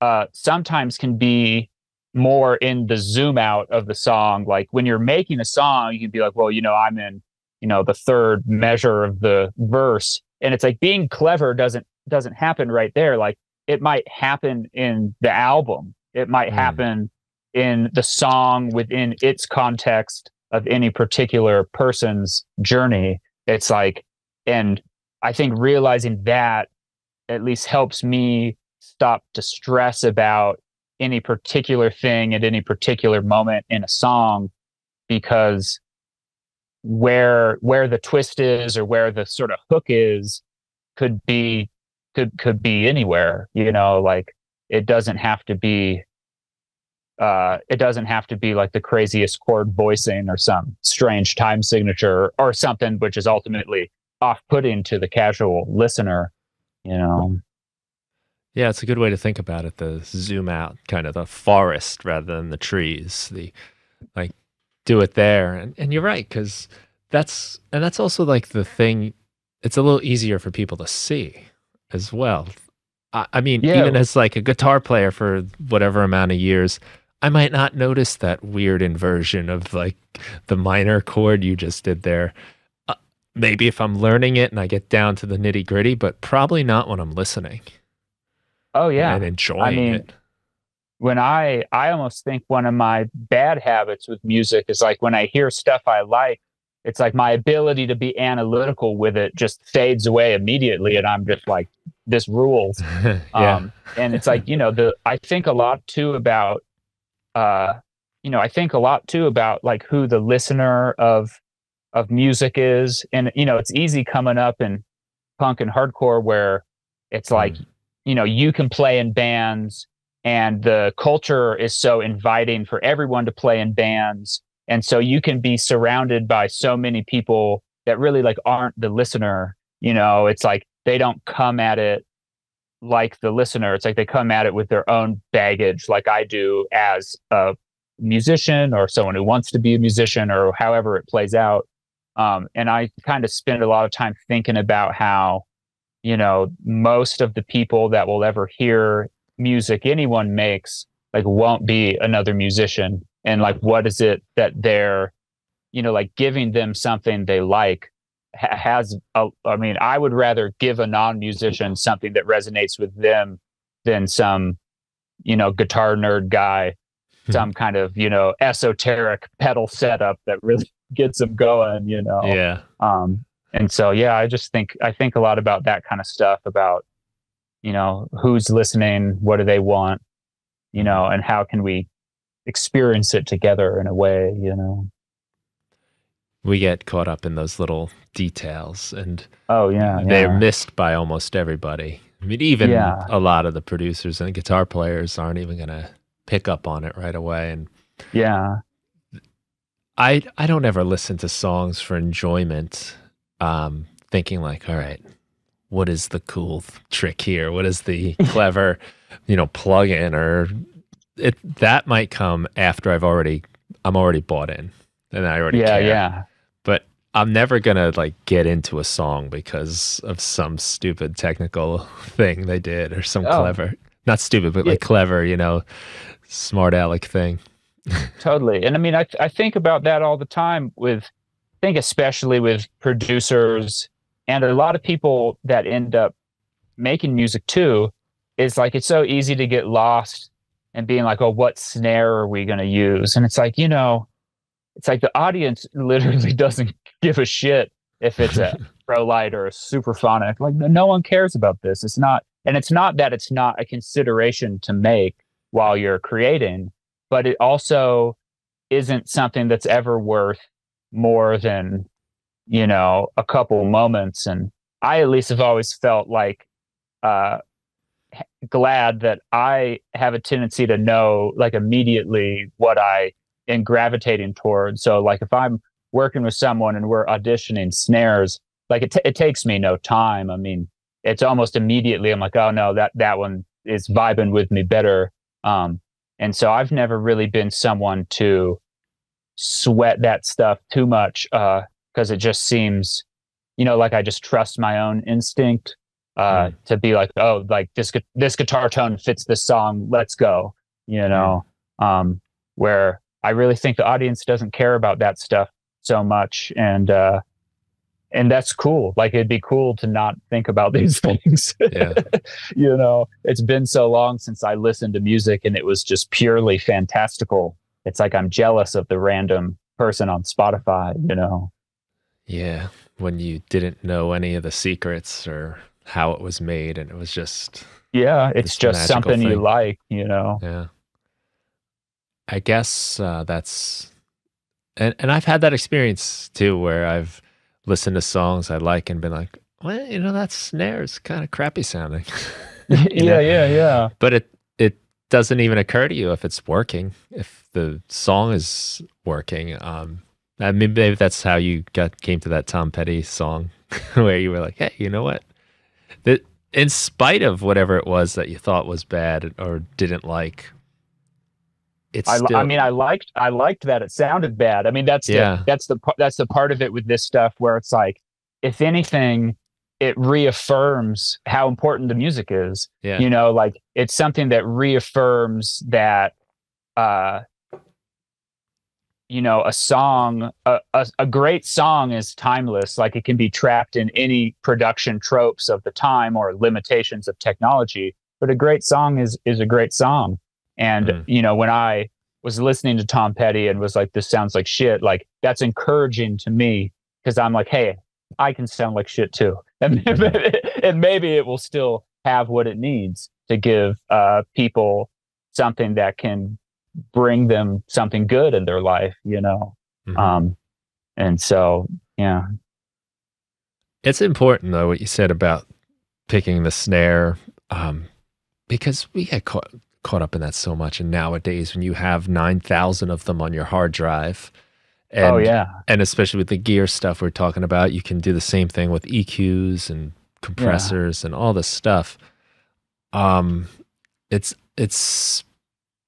uh sometimes can be more in the zoom out of the song. Like when you're making a song you can be like well you know i'm in you know the third measure of the verse. And it's like being clever doesn't doesn't happen right there. Like it might happen in the album. It might mm. happen in the song within its context of any particular person's journey. It's like and I think realizing that at least helps me stop to stress about any particular thing at any particular moment in a song because where where the twist is or where the sort of hook is could be could could be anywhere you know like it doesn't have to be uh it doesn't have to be like the craziest chord voicing or some strange time signature or something which is ultimately off-putting to the casual listener you know Yeah, it's a good way to think about it. The zoom out, kind of the forest rather than the trees. The like, do it there, and and you're right because that's and that's also like the thing. It's a little easier for people to see as well. I, I mean, Yeah. even as like a guitar player for whatever amount of years, I might not notice that weird inversion of like the minor chord you just did there. Maybe if I'm learning it and I get down to the nitty gritty, but probably not when I'm listening Oh yeah. and enjoying mean, it. when I I almost think one of my bad habits with music is like when I hear stuff I like, it's like my ability to be analytical with it just fades away immediately, and I'm just like, this rules. <laughs> yeah. Um, and it's like you know the I think a lot too about, uh, you know I think a lot too about like who the listener of of music is, and you know it's easy coming up in punk and hardcore where it's like Mm. you know you can play in bands and the culture is so inviting for everyone to play in bands. And so you can be surrounded by so many people that really like aren't the listener. You know it's like they don't come at it like the listener. It's like they come at it with their own baggage like i do as a musician or someone who wants to be a musician or however it plays out um, and i kind of spend a lot of time thinking about how you know most of the people that will ever hear music anyone makes like won't be another musician and like what is it that they're you know like giving them something they like has a, i mean i would rather give a non-musician something that resonates with them than some you know guitar nerd guy Hmm. some kind of you know esoteric pedal setup that really gets them going you know Yeah. um and so yeah i just think i think a lot about that kind of stuff about you know who's listening what do they want you know and how can we experience it together in a way you know We get caught up in those little details and oh yeah they're yeah. missed by almost everybody. I mean, even Yeah. a lot of the producers and guitar players aren't even going to pick up on it right away. And yeah I I don't ever listen to songs for enjoyment, um, thinking like, all right, what is the cool trick here? What is the <laughs> clever, you know, plug in or it that might come after I've already I'm already bought in and I already yeah care. yeah But I'm never gonna like get into a song because of some stupid technical <laughs> thing they did or some Oh. clever not stupid, but Yeah. like clever, you know, smart aleck thing. <laughs> totally. And i mean I, I think about that all the time with i think especially with producers and a lot of people that end up making music too is like it's so easy to get lost and being like oh what snare are we going to use? And it's like you know it's like the audience <laughs> literally doesn't give a shit if it's a <laughs> pro light or a Supraphonic like no no one cares about this. It's not and it's not that it's not a consideration to make while you're creating but it also isn't something that's ever worth more than you know a couple moments. And i at least have always felt like uh glad that i have a tendency to know like immediately what i am gravitating towards. So like if i'm working with someone and we're auditioning snares like it, t- it takes me no time. I mean it's almost immediately i'm like oh no that that one is vibing with me better. Um and so I've never really been someone to sweat that stuff too much because it just seems, you know, like I just trust my own instinct uh, Mm. to be like, oh, like this gu- this guitar tone fits this song, let's go. You know, um, where I really think the audience doesn't care about that stuff so much, and uh, and that's cool. Like it'd be cool to not think about <laughs> these things. Yeah. <laughs> you know, it's been so long since I listened to music and it was just purely fantastical. It's like I'm jealous of the random person on Spotify, you know. Yeah, when you didn't know any of the secrets or how it was made, and it was just Yeah, it's just something you like, you know. yeah. I guess uh, that's, and and I've had that experience too, where I've listened to songs I like and been like, well, you know, that snare is kind of crappy sounding. <laughs> Yeah, <laughs> know? yeah, yeah. but it it doesn't even occur to you if it's working, if the song is working. Um, I mean, maybe that's how you got came to that Tom Petty song, <laughs> where you were like, "Hey, you know what? That in spite of whatever it was that you thought was bad or didn't like. It's I, still, I mean, I liked I liked that it sounded bad. I mean, that's Yeah. the, that's the that's the part of it with this stuff where it's like, if anything, it reaffirms how important the music is. yeah, You know, like it's something that reaffirms that, uh, you know, a song, a, a, a great song is timeless. Like it can be trapped in any production tropes of the time or limitations of technology. But a great song is is a great song. And Mm. you know, when I was listening to Tom Petty and was like, "This sounds like shit," like that's encouraging to me because I'm like, "Hey, I can sound like shit too," <laughs> and and maybe it will still have what it needs to give uh, people something that can bring them something good in their life, you know. Mhm. Um, and so, yeah, It's important though what you said about picking the snare, um, because we get caught caught up in that so much. And nowadays, when you have nine thousand of them on your hard drive, and, oh yeah, and especially with the gear stuff we're talking about, you can do the same thing with EQs and compressors and all this stuff. Um, it's it's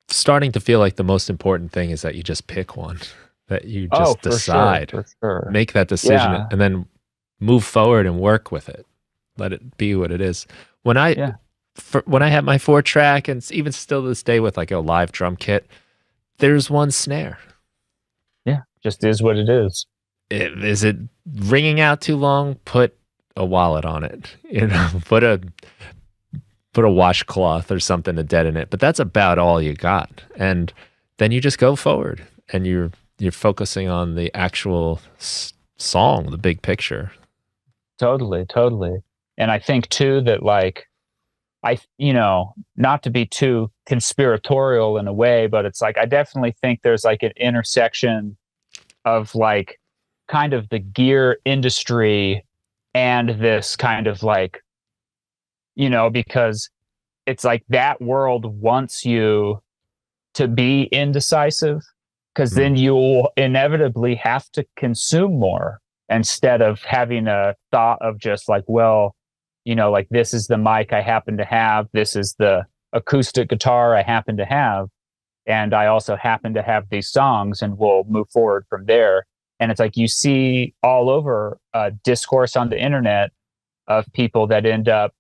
starting to feel like the most important thing is that you just pick one, <laughs> that you oh just for decide sure, sure. make that decision Yeah. and then move forward and work with it let it be what it is when i Yeah. For, when i had my four track and even still to this day with like a live drum kit there's one snare Yeah, just is what it is. I- is it ringing out too long put a wallet on it <laughs> you know put a put a washcloth or something to deaden it but that's about all you got and then you just go forward and you're you're focusing on the actual s- song the big picture Totally, totally. And I think too that like I you know, not to be too conspiratorial in a way, but it's like I definitely think there's like an intersection of like kind of the gear industry and this kind of like you know, because it's like that world wants you to be indecisive because then mm. you'll inevitably have to consume more instead of having a thought of just like, well, you know, like this is the mic I happen to have, this is the acoustic guitar I happen to have, and I also happen to have these songs, and we'll move forward from there. And it's like you see all over uh, discourse on the internet of people that end up,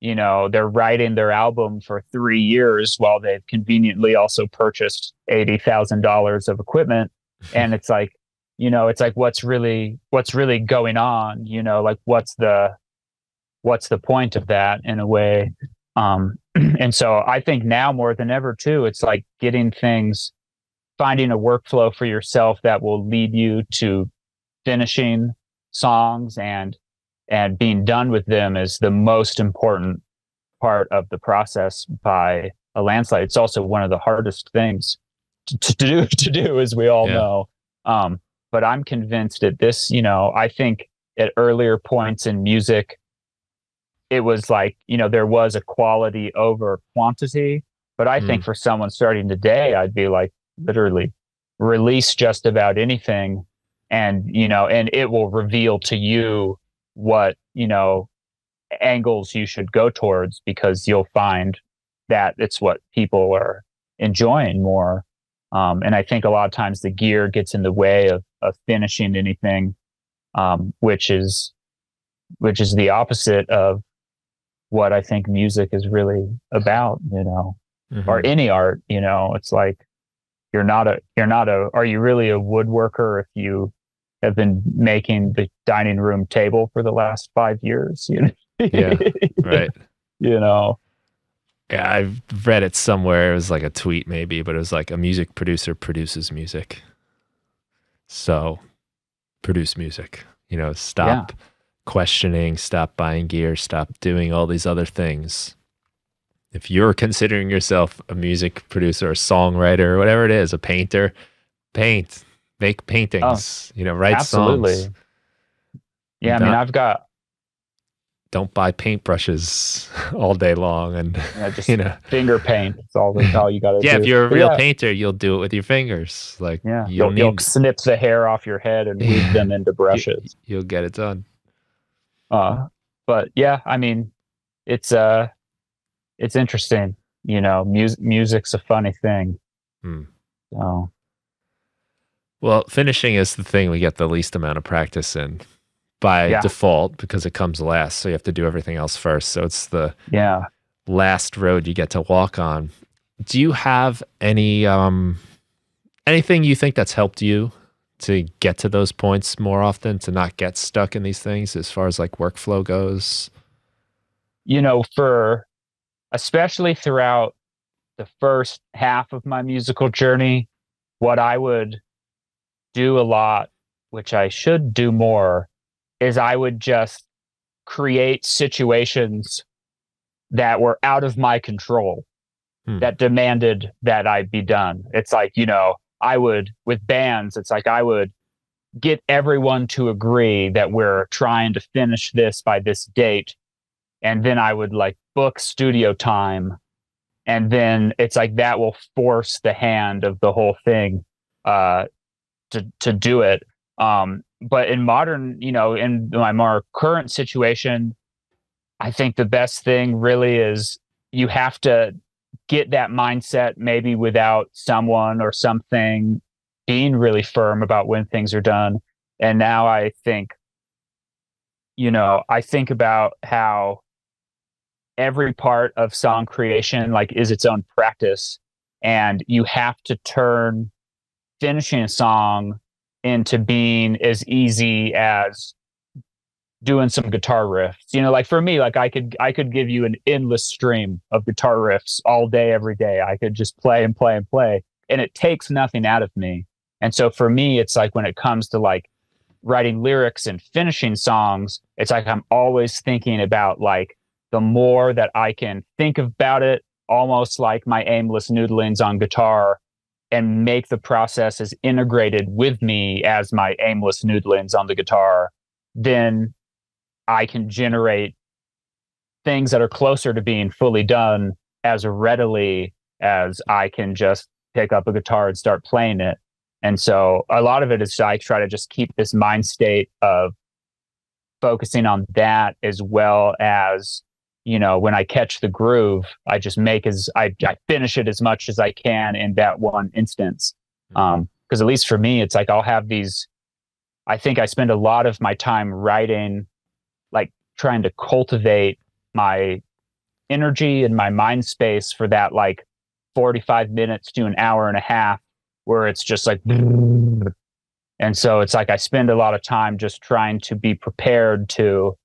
you know, they're writing their album for three years while they've conveniently also purchased eighty thousand dollars of equipment, <laughs> and it's like you know it's like what's really what's really going on you know like what's the what's the point of that in a way? Um <clears throat> and so i think now more than ever too it's like getting things finding a workflow for yourself that will lead you to finishing songs and and being done with them is the most important part of the process by a landslide. It's also one of the hardest things to, to do <laughs> to do as we all Yeah. know. Um but I'm convinced at this, you know, I think at earlier points in music, it was like, you know, there was a quality over quantity. But I think for someone starting today, I'd be like, literally release just about anything and, you know, and it will reveal to you what, you know, angles you should go towards because you'll find that it's what people are enjoying more. Um, and I think a lot of times the gear gets in the way of, of finishing anything, um, which is which is the opposite of what I think music is really about, you know, Mhm. or any art. You know, it's like you're not a you're not a are you really a woodworker if you have been making the dining room table for the last five years? You know, Yeah, right <laughs> you know, yeah i've read it somewhere it was like a tweet maybe but it was like a music producer produces music so produce music you know stop questioning stop buying gear stop doing all these other things if you're considering yourself a music producer a songwriter whatever it is a painter paint make paintings oh, you know write Oh, absolutely. songs Yeah, I mean, I've got don't buy paintbrushes <laughs> all day long and you <laughs> know, just you know finger paint. It's all, that's all you got to do. yeah if you're a But real yeah, painter you'll do it with your fingers like Yeah, you'll you'll, you'll snip the hair off your head and weave <laughs> them into brushes. you'll get it done Uh, but yeah, I mean, it's uh it's interesting. You know, music music's a funny thing. Hmm. So Well, finishing is the thing we get the least amount of practice in by Yeah. default because it comes last. So you have to do everything else first. So it's the yeah. last road you get to walk on. Do you have any um anything you think that's helped you to get to those points more often to not get stuck in these things as far as like workflow goes? you know, for especially throughout the first half of my musical journey, what I would do a lot, which I should do more, is I would just create situations that were out of my control Hmm. that demanded that I be done. It's like, you know, I would, with bands, it's like I would get everyone to agree that we're trying to finish this by this date and then I would like book studio time, and then it's like that will force the hand of the whole thing uh, to to do it. Um, but in modern, you know, in my more current situation, I think the best thing really is you have to get that mindset maybe without someone or something being really firm about when things are done. And now I think, you know, I think about how every part of song creation like is its own practice and you have to turn finishing a song into being as easy as doing some guitar riffs. You know like for me like i could i could give you an endless stream of guitar riffs all day every day. I could just play and play and play and it takes nothing out of me. And so for me it's like when it comes to like writing lyrics and finishing songs it's like i'm always thinking about like the more that I can think about it, almost like my aimless noodlings on guitar, and make the process as integrated with me as my aimless noodlings on the guitar, then I can generate things that are closer to being fully done as readily as I can just pick up a guitar and start playing it. And so a lot of it is I try to just keep this mind state of focusing on that as well as you know when i catch the groove i just make as i, I finish it as much as i can in that one instance um because at least for me it's like i'll have these i think i spend a lot of my time writing trying to cultivate my energy and my mind space for that like 45 minutes to an hour and a half where it's just like <laughs> and so it's like i spend a lot of time just trying to be prepared to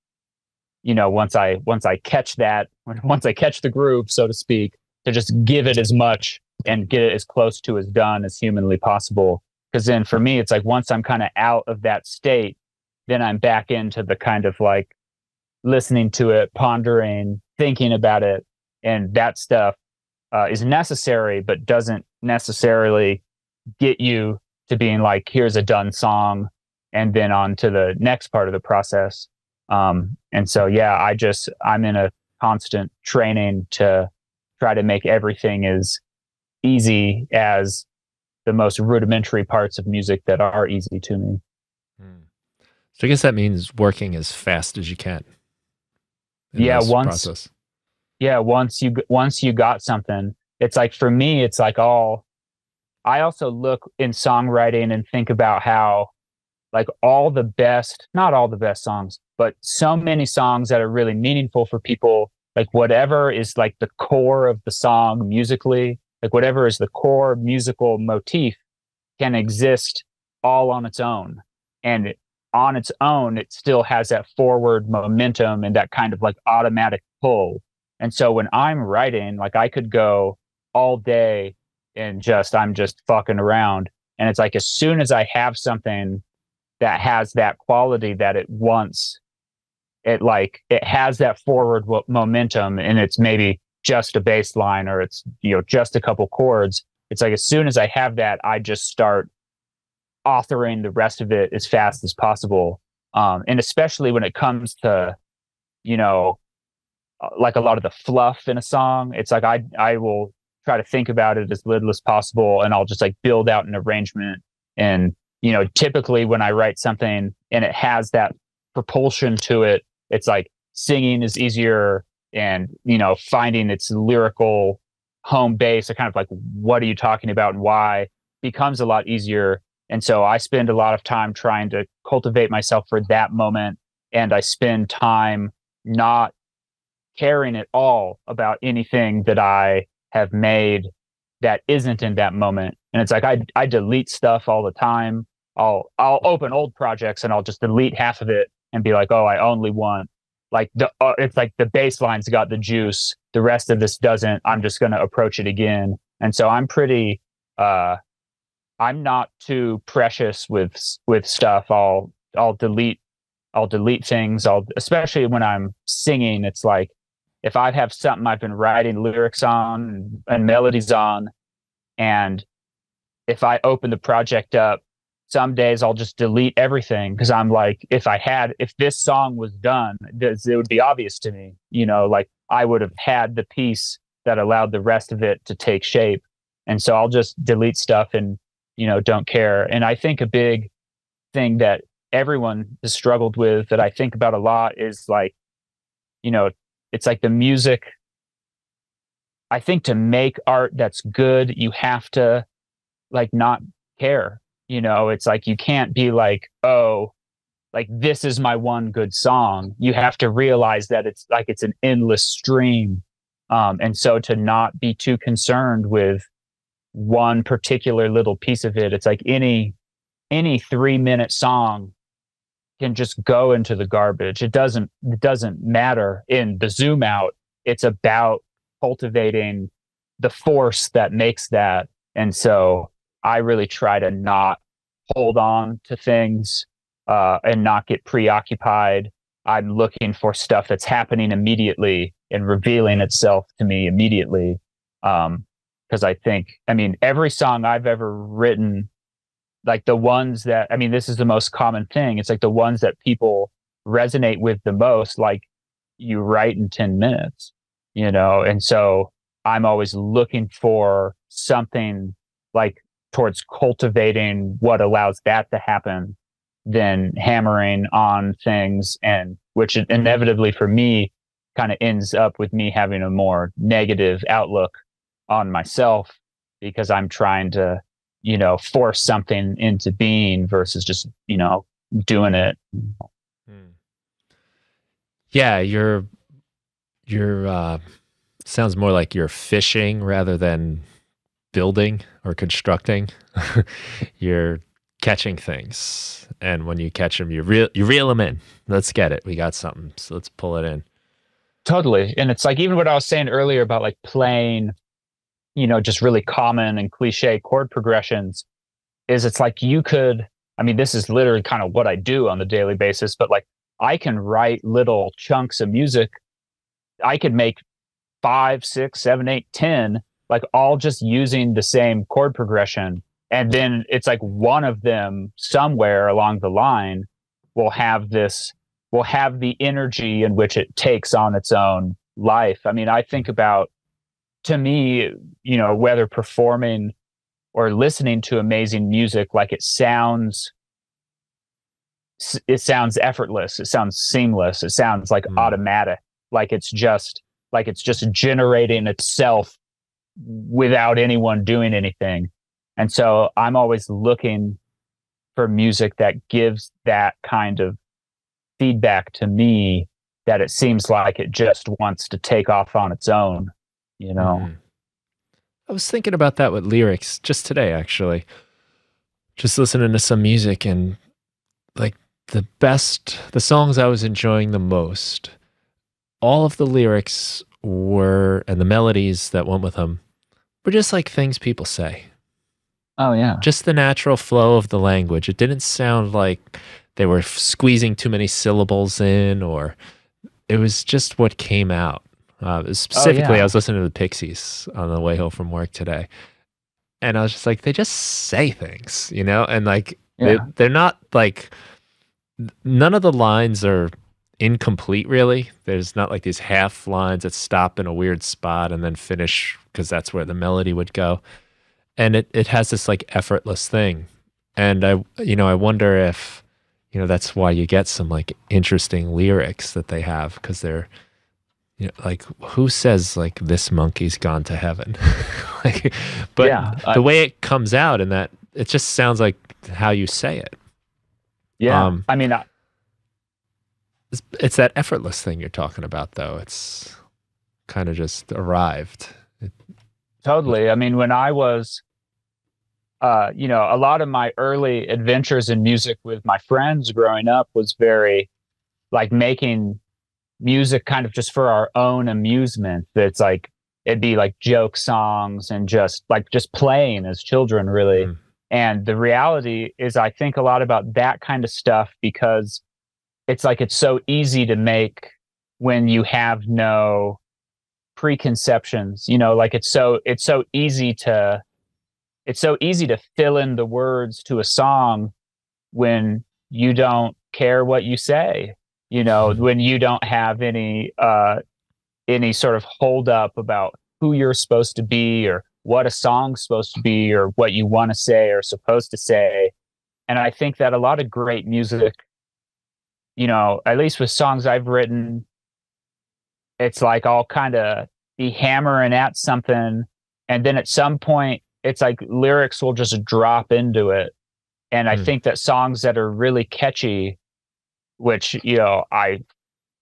you know once i once i catch that <laughs> once i catch the groove so to speak to just give it as much and get it as close to as done as humanly possible. Because then for me it's like once i'm kind of out of that state then i'm back into the kind of like listening to it pondering thinking about it and that stuff uh, is necessary but doesn't necessarily get you to being like here's a done song and then on to the next part of the process um, and so, yeah, I just, I'm in a constant training to try to make everything as easy as the most rudimentary parts of music that are easy to me. Hmm. So I guess that means working as fast as you can. Yeah, once- process. Yeah. Once you, once you got something, it's like, for me, it's like all, I also look in songwriting and think about how like all the best, not all the best songs, but so many songs that are really meaningful for people, like whatever is like the core of the song musically, like whatever is the core musical motif can exist all on its own. And on its own, it still has that forward momentum and that kind of like automatic pull. And so when I'm writing, like I could go all day and just, I'm just fucking around. And it's like as soon as I have something that has that quality that it wants it like it has that forward wo- momentum and it's maybe just a bass line or it's you know just a couple chords it's like as soon as i have that i just start authoring the rest of it as fast as possible. Um, and especially when it comes to you know uh, like a lot of the fluff in a song it's like i i will try to think about it as little as possible and i'll just like build out an arrangement. And you know typically when i write something and it has that propulsion to it it's like singing is easier and you know finding its lyrical home base or kind of like what are you talking about and why becomes a lot easier and so i spend a lot of time trying to cultivate myself for that moment. And i spend time not caring at all about anything that i have made that isn't in that moment. And it's like i i delete stuff all the time. I'll i'll open old projects and i'll just delete half of it and be like oh i only want like the uh, it's like the bass line's got the juice. The rest of this doesn't. I'm just going to approach it again. And so i'm pretty uh i'm not too precious with with stuff i'll i'll delete i'll delete things i'll especially when i'm singing it's like if i have something i've been writing lyrics on and, melodies on and if i open the project up some days I'll just delete everything because I'm like, if I had, if this song was done, it would be obvious to me, you know, like I would have had the piece that allowed the rest of it to take shape. And so I'll just delete stuff and, you know, don't care. And I think a big thing that everyone has struggled with that I think about a lot is like, you know, it's like the music. I think to make art that's good, you have to like not care you know, it's like you can't be like, oh, like this is my one good song. You have to realize that it's like it's an endless stream. Um, and so to not be too concerned with one particular little piece of it, it's like any any three minute song can just go into the garbage. It doesn't it doesn't matter in the zoom out. It's about cultivating the force that makes that. And so I really try to not hold on to things uh, and not get preoccupied. I'm looking for stuff that's happening immediately and revealing itself to me immediately. Because I think, I mean, every song I've ever written, like the ones that, I mean, this is the most common thing. It's like the ones that people resonate with the most, like you write in 10 minutes, you know? And so I'm always looking for something like towards cultivating what allows that to happen than hammering on things and which inevitably for me kind of ends up with me having a more negative outlook on myself because I'm trying to, you know, force something into being versus just, you know, doing it. Hmm. Yeah, you're you're uh sounds more like you're fishing rather than building or constructing, <laughs> you're catching things. And when you catch them, you reel you reel them in. Let's get it. We got something. So let's pull it in. Totally. And it's like even what I was saying earlier about like playing, you know, just really common and cliche chord progressions is it's like you could I mean, this is literally kind of what I do on the daily basis, but like I can write little chunks of music. I could make five, six, seven, eight, ten like all just using the same chord progression. And then it's like one of them somewhere along the line will have this, will have the energy in which it takes on its own life. I mean, I think about to me, you know, whether performing or listening to amazing music, like it sounds, it sounds effortless. It sounds seamless. It sounds like mm. automatic. Like it's just, like it's just generating itself without anyone doing anything. And so I'm always looking for music that gives that kind of feedback to me that it seems like it just wants to take off on its own, you know. Mm-hmm. I was thinking about that with lyrics just today actually. Just listening to some music and like the best the songs I was enjoying the most all of the lyrics were and the melodies that went with them were just like things people say. Oh, yeah. Just the natural flow of the language. It didn't sound like they were squeezing too many syllables in, or it was just what came out. Uh, specifically, oh, yeah. I was listening to the Pixies on the way home from work today. And I was just like, they just say things, you know? And like, yeah. they, they're not like, none of the lines are incomplete really there's not like these half lines that stop in a weird spot and then finish because that's where the melody would go and it, it has this like effortless thing and i you know i wonder if you know that's why you get some like interesting lyrics that they have because they're you know, like who says like this monkey's gone to heaven <laughs> like but Yeah, I- the way it comes out and that it just sounds like how you say it Yeah. Um, I mean, I, it's, it's that effortless thing you're talking about though it's kind of just arrived Totally. I mean, when I was, uh, you know, a lot of my early adventures in music with my friends growing up was very like making music kind of just for our own amusement. It's like, it'd be like joke songs and just like just playing as children, really. Mm. And the reality is, I think a lot about that kind of stuff because it's like it's so easy to make when you have no preconceptions you know like it's so it's so easy to it's so easy to fill in the words to a song when you don't care what you say you know Mhm. when you don't have any uh any sort of hold up about who you're supposed to be or what a song's supposed to be or what you want to say or supposed to say and i think that a lot of great music you know at least with songs i've written it's like I'll kind of be hammering at something, and then at some point, it's like lyrics will just drop into it. And I Hmm. think that songs that are really catchy, which you know, I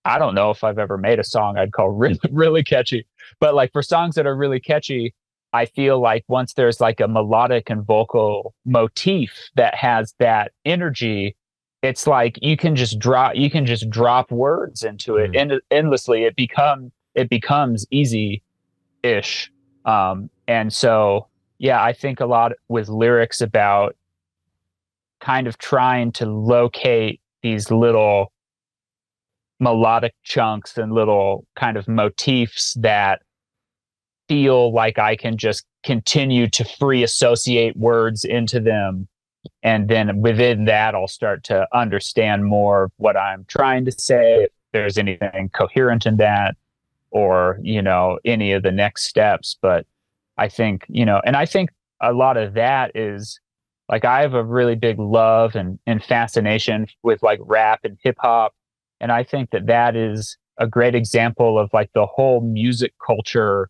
I don't know if I've ever made a song I'd call <laughs> really really catchy, but like for songs that are really catchy, I feel like once there's like a melodic and vocal motif that has that energy, it's like you can just drop you can just drop words into it Mm. end, endlessly. It become it becomes easy ish. Um, and so yeah, I think a lot with lyrics about kind of trying to locate these little melodic chunks and little kind of motifs that feel like I can just continue to free associate words into them. And then within that, I'll start to understand more what I'm trying to say. If there's anything coherent in that, or, you know, any of the next steps. But I think, you know, and I think a lot of that is like I have a really big love and, and fascination with like rap and hip hop. And I think that that is a great example of like the whole music culture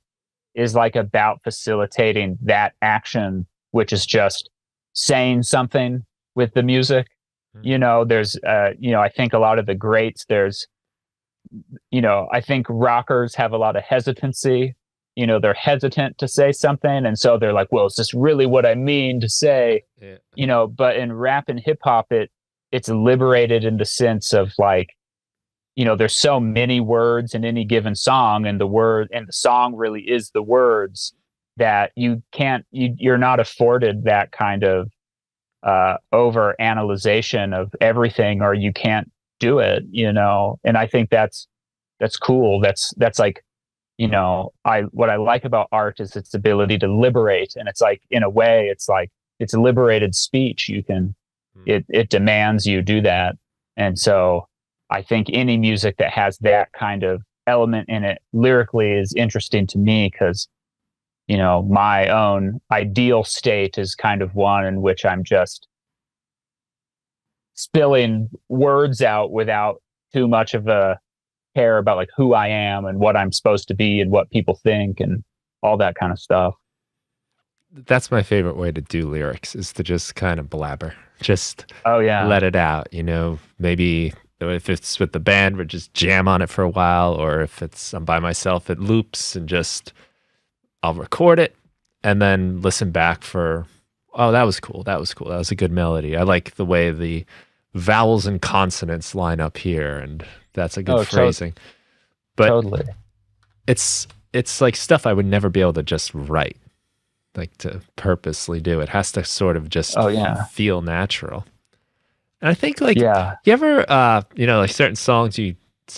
is like about facilitating that action, which is just saying something with the music. Mhm. You know, there's, uh, you know, I think a lot of the greats, there's, you know, I think rockers have a lot of hesitancy. You know, they're hesitant to say something. And so they're like, well, is this really what I mean to say? Yeah. you know but in rap and hip hop it it's liberated in the sense of like you know there's so many words in any given song and the word and the song really is the words that you can't you, you're not afforded that kind of uh over analyzation of everything or you can't do it you know and i think that's that's cool that's that's like you know i what i like about art is its ability to liberate and it's like in a way it's like it's a liberated speech you can Mm. it it demands you do that and so i think any music that has that kind of element in it lyrically is interesting to me because you know my own ideal state is kind of one in which i'm just spilling words out without too much of a care about like who i am and what i'm supposed to be and what people think and all that kind of stuff That's my favorite way to do lyrics is to just kind of blabber, just oh yeah let it out. You know, maybe if it's with the band, we just jam on it for a while, or if it's I'm by myself, it loops and just I'll record it and then listen back for oh that was cool, that was cool, that was a good melody. I like the way the vowels and consonants line up here, and that's a good Oh, to- phrasing. But totally it's it's like stuff I would never be able to just write, like to purposely do. It has to sort of just Oh, yeah. feel natural. And I think like yeah you ever uh you know like certain songs you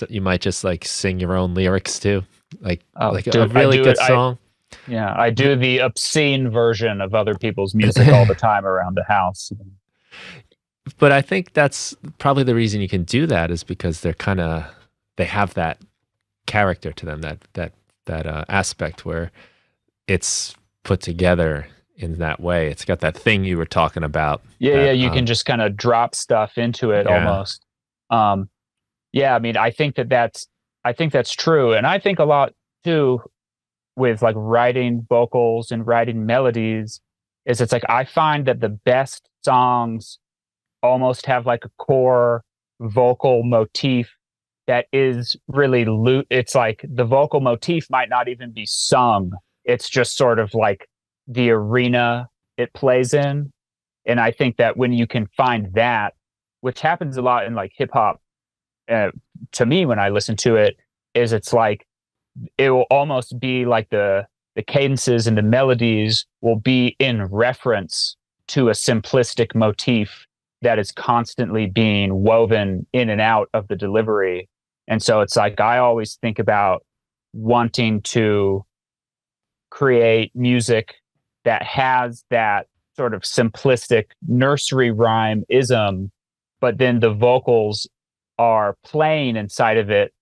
you might just like sing your own lyrics to, like Oh, like a dude, I really good it- I- song. Yeah, I do the obscene version of other people's music all the <laughs> time around the house. But I think that's probably the reason you can do that is because they're kind of they have that character to them that that that uh, aspect where it's put together in that way. It's got that thing you were talking about. Yeah, that, yeah, you um, can just kind of drop stuff into it Yeah. almost. Um, yeah, I mean, I think that that's. I think that's true. And I think a lot too with like writing vocals and writing melodies is it's like I find that the best songs almost have like a core vocal motif that is really loot. It's like the vocal motif might not even be sung. It's just sort of like the arena it plays in. And I think that when you can find that, which happens a lot in like hip hop, uh, to me when I listen to it, is it's like it will almost be like the the cadences and the melodies will be in reference to a simplistic motif that is constantly being woven in and out of the delivery. And so it's like I always think about wanting to create music that has that sort of simplistic nursery rhyme ism, but then the vocals are playing inside of it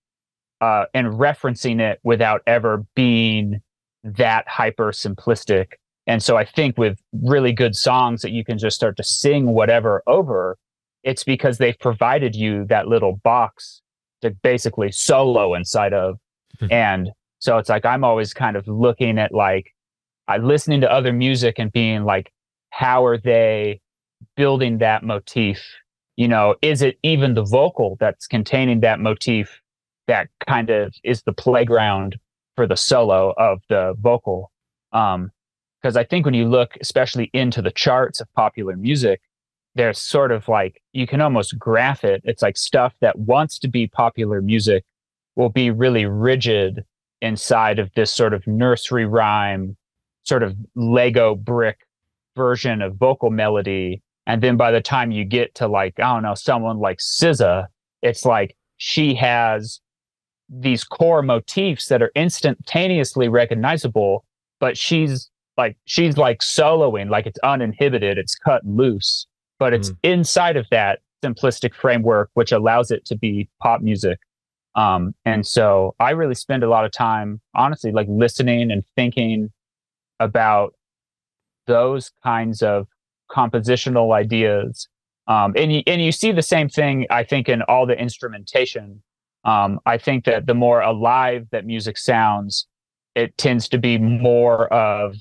uh, and referencing it without ever being that hyper simplistic. And so I think with really good songs that you can just start to sing whatever over, it's because they've provided you that little box to basically solo inside of. Hmm. and so it's like I'm always kind of looking at like I listening to other music and being like, how are they building that motif? You know, is it even the vocal that's containing that motif that kind of is the playground for the solo of the vocal. Um, because I think when you look especially into the charts of popular music, there's sort of like you can almost graph it. It's like stuff that wants to be popular music will be really rigid inside of this sort of nursery rhyme, sort of Lego brick version of vocal melody. And then by the time you get to like, I don't know, someone like SZA, it's like she has these core motifs that are instantaneously recognizable, but she's like she's like soloing, like it's uninhibited, it's cut loose, but it's mm. inside of that simplistic framework, which allows it to be pop music. Um, and so I really spend a lot of time, honestly, like listening and thinking about those kinds of compositional ideas. Um, and you, and you see the same thing, I think, in all the instrumentation um, I think that the more alive that music sounds, it tends to be more of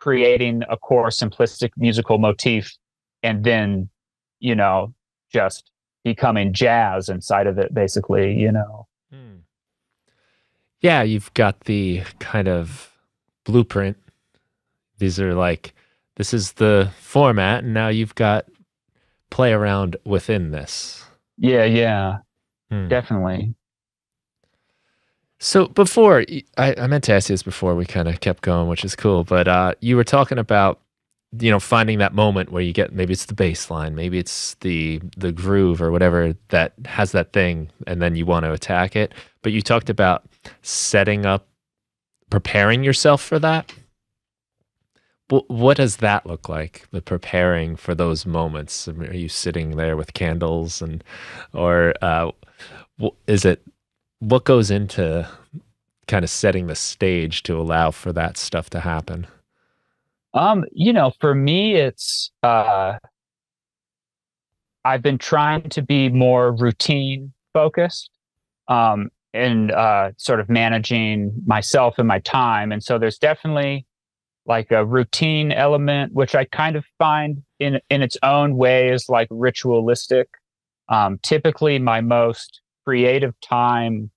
creating a core simplistic musical motif and then, you know, just becoming jazz inside of it, basically, you know. Hmm. Yeah, you've got the kind of blueprint. These are like, this is the format, and now you've got play around within this. Yeah, yeah, hmm. definitely. So before I, I meant to ask you this before we kind of kept going, which is cool. But uh, you were talking about you know finding that moment where you get maybe it's the bass line, maybe it's the the groove or whatever that has that thing, and then you want to attack it. But you talked about setting up, preparing yourself for that. what does that look like? The preparing for those moments. I mean, Are you sitting there with candles and, or uh, is it what goes into kind of setting the stage to allow for that stuff to happen? Um, you know, for me, it's uh, I've been trying to be more routine focused, um, and uh, sort of managing myself and my time. And so there's definitely like a routine element, which I kind of find in in its own way is like ritualistic. Um, typically, my most creative time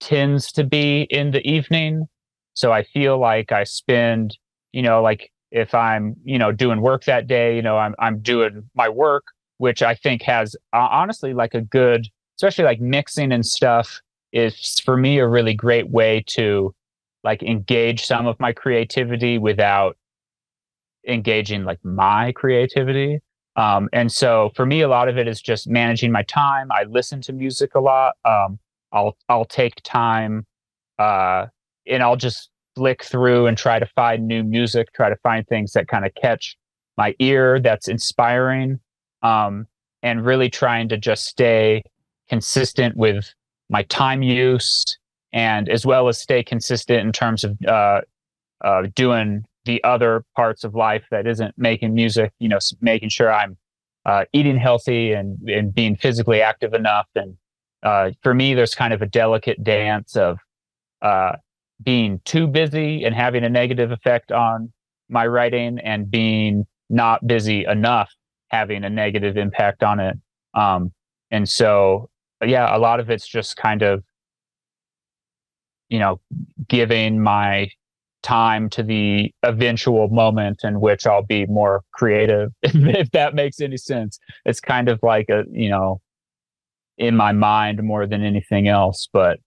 tends to be in the evening. So I feel like I spend, you know, like if I'm, you know, doing work that day, you know, I'm I'm doing my work, which I think has uh, honestly like a good, especially like mixing and stuff is for me a really great way to like engage some of my creativity without engaging like my creativity. Um, and so for me, a lot of it is just managing my time. I listen to music a lot. Um, I'll I'll take time, uh, and I'll just flick through and try to find new music, try to find things that kind of catch my ear, that's inspiring, um, and really trying to just stay consistent with my time use, and as well as stay consistent in terms of uh, uh, doing the other parts of life that isn't making music. You know, making sure I'm uh, eating healthy and and being physically active enough and uh, for me, there's kind of a delicate dance of uh, being too busy and having a negative effect on my writing, and being not busy enough having a negative impact on it. Um, and so, yeah, a lot of it's just kind of, you know, giving my time to the eventual moment in which I'll be more creative, <laughs> if that makes any sense. It's kind of like a, you know, in my mind more than anything else. But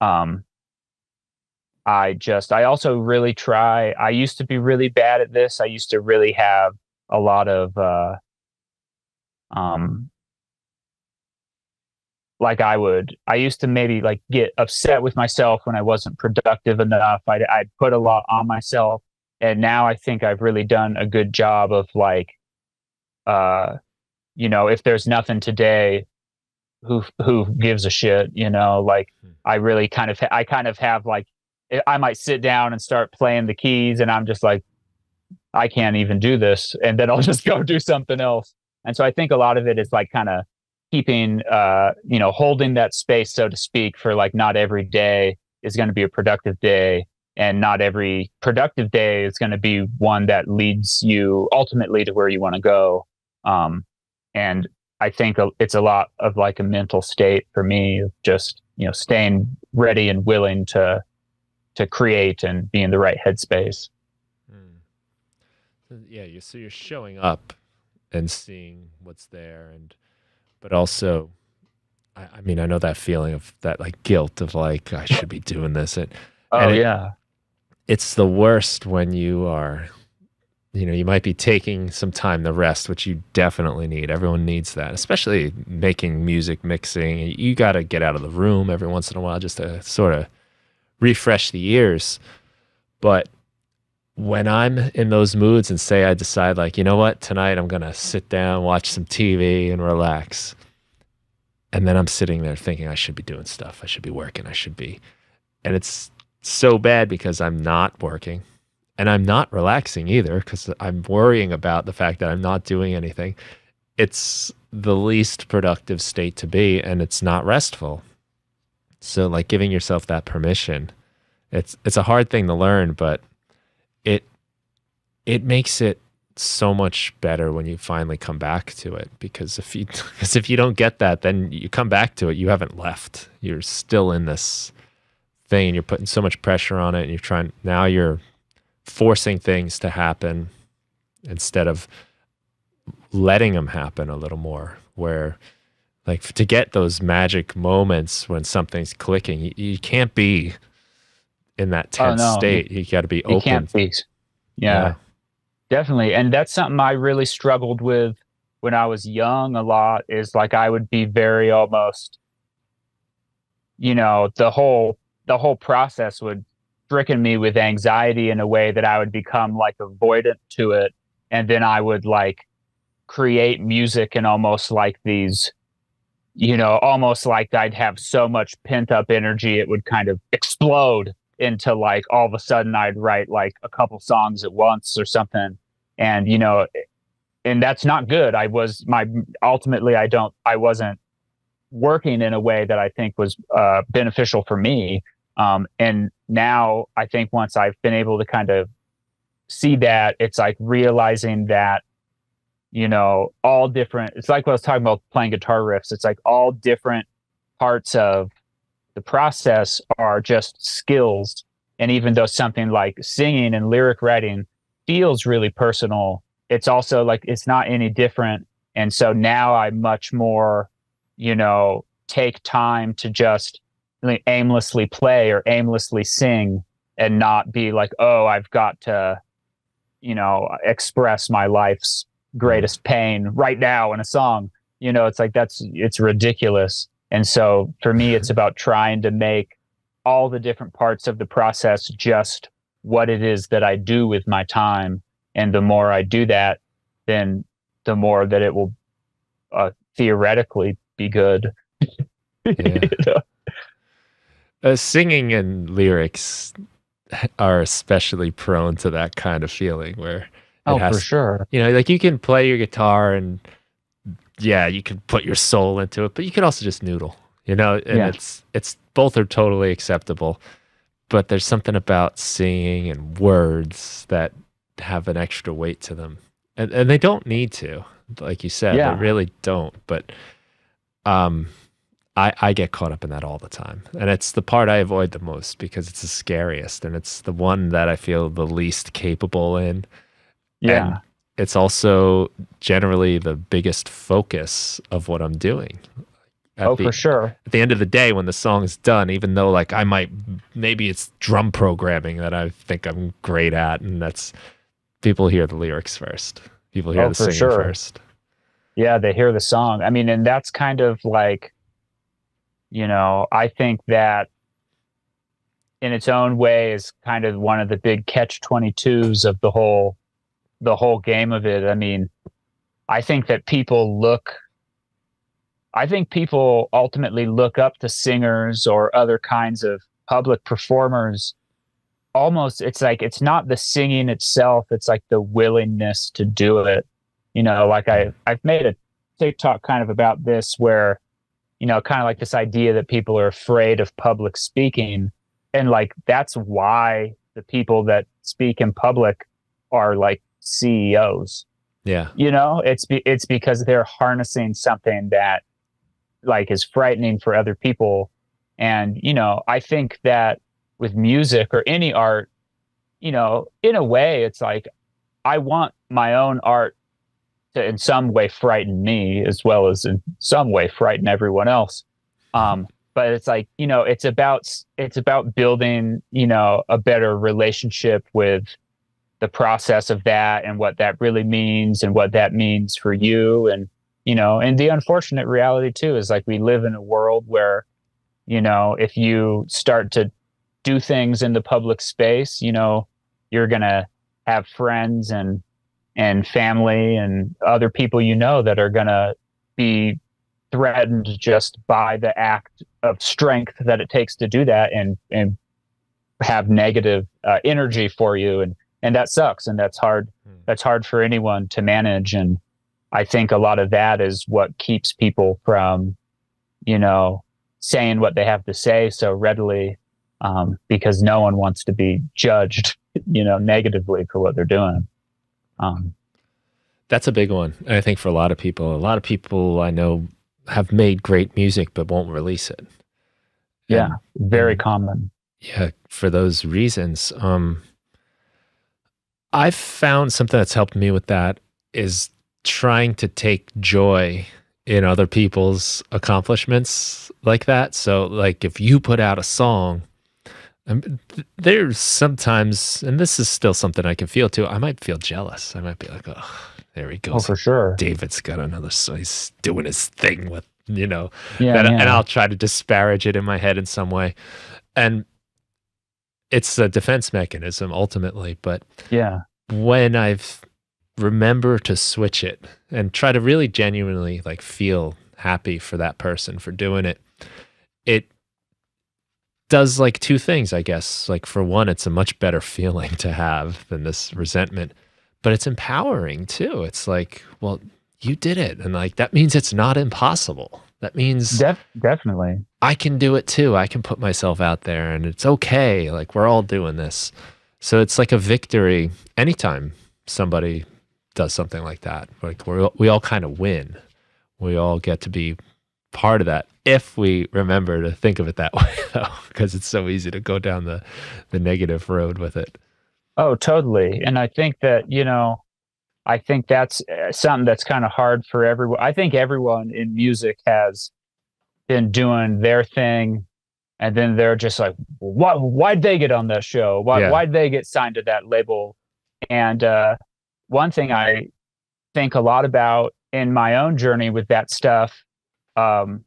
um, I just, I also really try. I used to be really bad at this. I used to really have a lot of, uh, um, like I would, I used to maybe like get upset with myself when I wasn't productive enough. I'd, I'd put a lot on myself. And now I think I've really done a good job of like, uh, you know, if there's nothing today, who who gives a shit you know like hmm. i really kind of i kind of have like i might sit down and start playing the keys and i'm just like i can't even do this and then i'll <laughs> just go do something else and so i think a lot of it is like kind of keeping uh you know holding that space so to speak for like not every day is going to be a productive day and not every productive day is going to be one that leads you ultimately to where you want to go um and I think it's a lot of like a mental state for me of just you know staying ready and willing to to create and be in the right headspace. Mm. Yeah, you so you're showing up and seeing what's there, and but also, I, I, mean, I know that feeling of that like guilt of like I should be doing this, and <laughs> oh and it, yeah, it's the worst when you are you know you might be taking some time to rest which you definitely need. Everyone needs that especially making music mixing. You got to get out of the room every once in a while just to sort of refresh the ears. But when i'm in those moods and say i decide like you know what? Tonight i'm going to sit down watch some tv and relax. And then i'm sitting there thinking i should be doing stuff. I should be working. I should be. And it's so bad because i'm not working. And I'm not relaxing either because I'm worrying about the fact that I'm not doing anything. It's the least productive state to be, and it's not restful. So, like giving yourself that permission, it's it's a hard thing to learn, but it makes it so much better when you finally come back to it because if you <laughs> because if you don't get that then you come back to it you haven't left you're still in this thing and you're putting so much pressure on it and you're trying now you're forcing things to happen instead of letting them happen a little more where like to get those magic moments when something's clicking you, you can't be in that oh, tense oh, no. state you, you got to be open you can't be. Yeah, yeah definitely and that's something i really struggled with when i was young a lot is like i would be very almost you know the whole the whole process would stricken me with anxiety in a way that I would become like avoidant to it. And then I would like create music and almost like these, you know, almost like I'd have so much pent up energy, it would kind of explode into like all of a sudden I'd write like a couple songs at once or something. And, you know, and that's not good. I was my ultimately, I don't, I wasn't working in a way that I think was uh, beneficial for me. Um, and now I think once I've been able to kind of see that, it's like realizing that, you know, all different, it's like what I was talking about playing guitar riffs. It's like all different parts of the process are just skills. And even though something like singing and lyric writing feels really personal, it's also like it's not any different. And so now I much more, you know, take time to just aimlessly play or aimlessly sing and not be like, oh, I've got to, you know, express my life's greatest pain right now in a song. You know, it's like that's it's ridiculous. And so for me, it's about trying to make all the different parts of the process just what it is that I do with my time. And the more I do that, then the more that it will uh, theoretically be good. <laughs> Yeah. you know? uh, singing and lyrics are especially prone to that kind of feeling where oh for sure you know like you can play your guitar and yeah you can put your soul into it but you can also just noodle you know, and Yeah. it's it's both are totally acceptable, but there's something about singing and words that have an extra weight to them, and and they don't need to, like you said, Yeah. they really don't. But um, I I get caught up in that all the time, and it's the part I avoid the most because it's the scariest, and it's the one that I feel the least capable in. Yeah. And it's also generally the biggest focus of what I'm doing. Oh, the, for sure. At the end of the day, when the song is done, even though like I might, maybe it's drum programming that I think I'm great at, and that's people hear the lyrics first. People hear Oh, the singing sure. first. Yeah, they hear the song. I mean, and that's kind of like, you know, I think that in its own way is kind of one of the big catch 22s of the whole the whole game of it. I mean, I think that people look I think people ultimately look up to singers or other kinds of public performers almost it's like it's not the singing itself, it's like the willingness to do it. You know, like I I've made a TikTok kind of about this where you know, kind of like this idea that people are afraid of public speaking and like that's why the people that speak in public are like CEOs Yeah. you know it's be, it's because they're harnessing something that like is frightening for other people. And you know i think that with music or any art you know in a way it's like i want my own art to in some way frighten me as well as in some way frighten everyone else. Um but it's like you know it's about it's about building you know a better relationship with the process of that and what that really means and what that means for you. And you know and the unfortunate reality too is like we live in a world where you know if you start to do things in the public space you know you're going to have friends and and family and other people you know that are going to be threatened just by the act of strength that it takes to do that and and have negative uh, energy for you and and that sucks and that's hard Hmm. that's hard for anyone to manage and i think a lot of that is what keeps people from you know saying what they have to say so readily um, because no one wants to be judged <laughs> you know negatively for what they're doing um, That's a big one. I think for a lot of people, a lot of people I know have made great music but won't release it. yeah very and- common yeah for those reasons um i've found something that's helped me with that is trying to take joy in other people's accomplishments like that so like if you put out a song um, there's sometimes and this is still something i can feel too i might feel jealous i might be like oh there he goes. oh for sure david's got another song he's doing his thing with you know yeah, that, yeah. and I'll try to disparage it in my head in some way. And it's a defense mechanism ultimately. But yeah when I've remember to switch it and try to really genuinely like feel happy for that person for doing it, it does like two things, I guess. Like for one, it's a much better feeling to have than this resentment, but it's empowering too. It's like, well, you did it. And like that means it's not impossible. That means Def- definitely I can do it too. I can put myself out there and it's okay. Like we're all doing this. So it's like a victory anytime somebody does something like that. Like we we all kind of win. We all get to be part of that if we remember to think of it that <laughs> way though because it's so easy to go down the the negative road with it. Oh, totally. And I think that, you know, I think that's uh, something that's kind of hard for everyone. I think everyone in music has been doing their thing and then they're just like, why, why'd they get on that show? Why, Yeah. why'd they get signed to that label? And uh, one thing I think a lot about in my own journey with that stuff, um,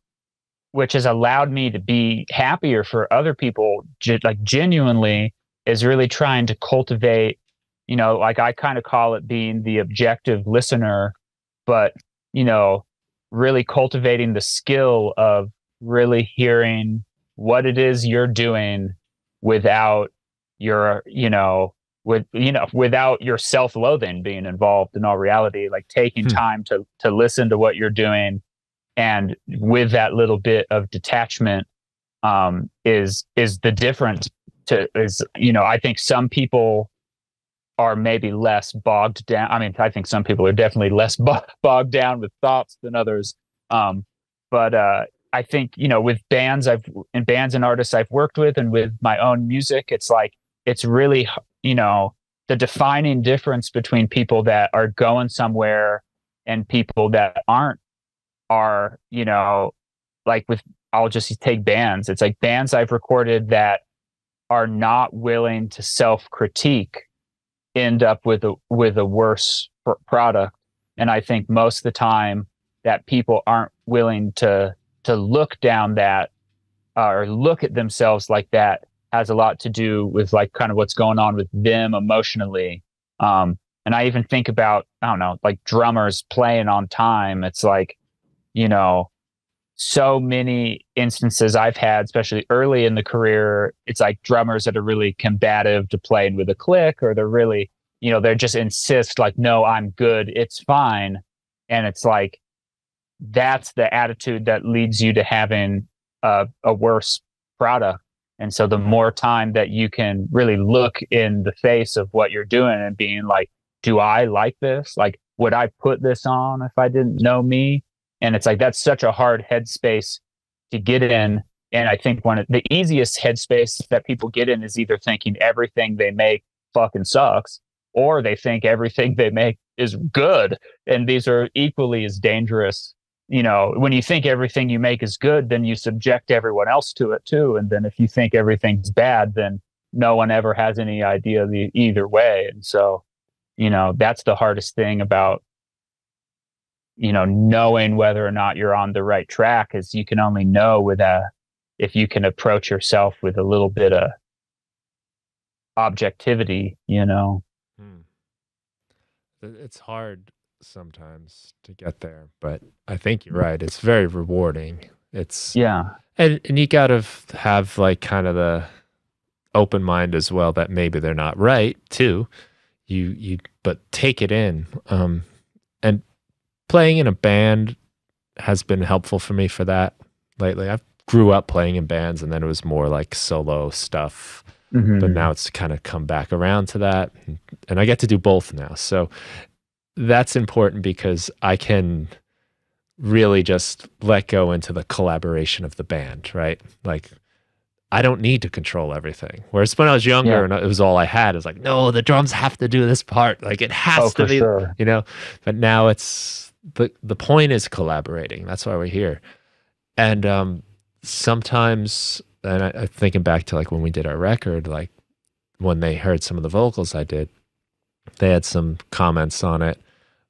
which has allowed me to be happier for other people, like genuinely, is really trying to cultivate you know like i kind of call it being the objective listener but you know really cultivating the skill of really hearing what it is you're doing without your you know with you know without your self-loathing being involved in all reality like taking Hmm. time to to listen to what you're doing and with that little bit of detachment um, is is the difference to is you know I think some people are maybe less bogged down. I mean, I think some people are definitely less <laughs> bogged down with thoughts than others. Um, but uh, I think you know, with bands I've and bands and artists I've worked with, and with my own music, it's like it's really you know the defining difference between people that are going somewhere and people that aren't are you know like with I'll just take bands. It's like bands I've recorded that are not willing to self critique end up with a with a worse pr- product and i think most of the time that people aren't willing to to look down that uh, or look at themselves like that has a lot to do with like kind of what's going on with them emotionally um and i even think about i don't know like drummers playing on time it's like you know so many instances I've had, especially early in the career, it's like drummers that are really combative to playing with a click, or they're really, you know, they're just insist like, no, I'm good, it's fine. And it's like that's the attitude that leads you to having a, a worse product. And so the more time that you can really look in the face of what you're doing and being like, do I like this? Like, would I put this on if I didn't know me? And it's like that's such a hard headspace to get in. And I think one of the easiest headspace that people get in is either thinking everything they make fucking sucks, or they think everything they make is good. And these are equally as dangerous. You know, when you think everything you make is good, then you subject everyone else to it too. And then if you think everything's bad, then no one ever has any idea the either way. And so, you know, that's the hardest thing about you know knowing whether or not you're on the right track is you can only know with a if you can approach yourself with a little bit of objectivity you know hmm. it's hard sometimes to get there but i think you're right it's very rewarding it's yeah and, and you gotta have like kind of the open mind as well that maybe they're not right too you you but take it in um and playing in a band has been helpful for me for that lately. I grew up playing in bands and then it was more like solo stuff. Mm-hmm. But now it's kind of come back around to that. And I get to do both now. So that's important because I can really just let go into the collaboration of the band, right? Like I don't need to control everything. Whereas when I was younger yeah. and it was all I had, it's like, no, the drums have to do this part. Like it has oh, to be, sure. you know. But now it's the the point is collaborating. That's why we're here. And um, sometimes, and I, I'm thinking back to like when we did our record, like when they heard some of the vocals I did, they had some comments on it,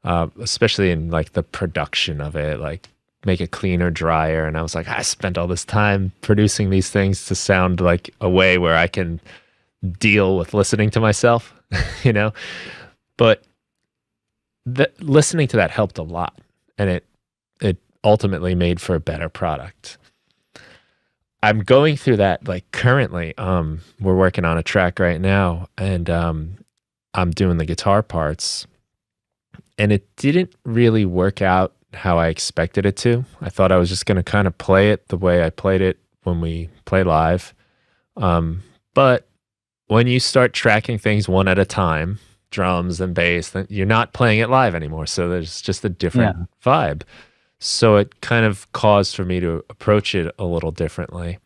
uh, especially in like the production of it, like make it cleaner, drier. And I was like, I spent all this time producing these things to sound like a way where I can deal with listening to myself, <laughs> you know? But that listening to that helped a lot and it it ultimately made for a better product i'm going through that like currently um we're working on a track right now and um i'm doing the guitar parts and it didn't really work out how i expected it to i thought i was just going to kind of play it the way i played it when we play live um but when you start tracking things one at a time drums and bass, then you're not playing it live anymore. So there's just a different yeah. vibe. So it kind of caused for me to approach it a little differently.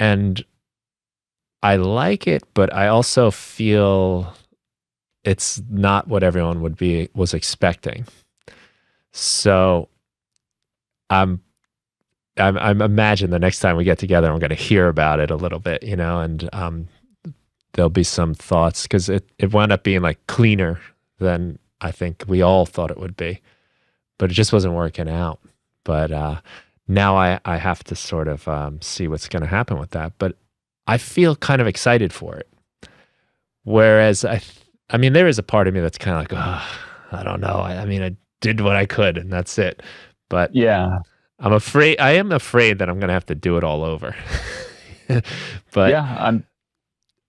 And I like it, but I also feel it's not what everyone would be was expecting. So I'm I'm, I'm imagine the next time we get together, I'm going to hear about it a little bit, you know, and um, there'll be some thoughts because it, it wound up being like cleaner than I think we all thought it would be, but it just wasn't working out. But uh, now I, I have to sort of um, see what's going to happen with that. But I feel kind of excited for it. Whereas I, I mean, there is a part of me that's kind of like, oh, I don't know. I, I mean, I did what I could and that's it. But yeah, I'm afraid, I am afraid that I'm going to have to do it all over. <laughs> but yeah, I'm,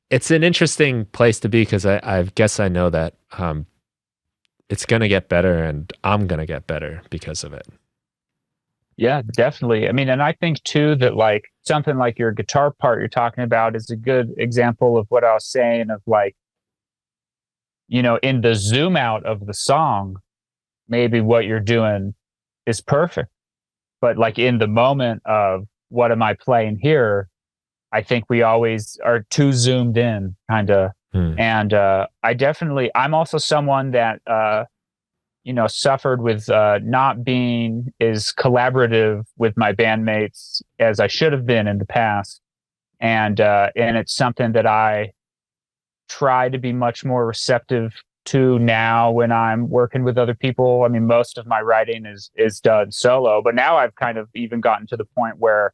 it's an interesting place to be because I, I guess I know that um, it's going to get better and I'm going to get better because of it. Yeah, definitely. I mean, and I think too that like something like your guitar part you're talking about is a good example of what I was saying of like, you know, in the zoom out of the song, maybe what you're doing is perfect. But like in the moment of what am I playing here, I think we always are too zoomed in, kind of. Hmm. And uh, I definitely, I'm also someone that, uh, you know, suffered with uh, not being as collaborative with my bandmates as I should have been in the past, and uh, and it's something that I try to be much more receptive to now when I'm working with other people. I mean, most of my writing is is done solo, but now I've kind of even gotten to the point where,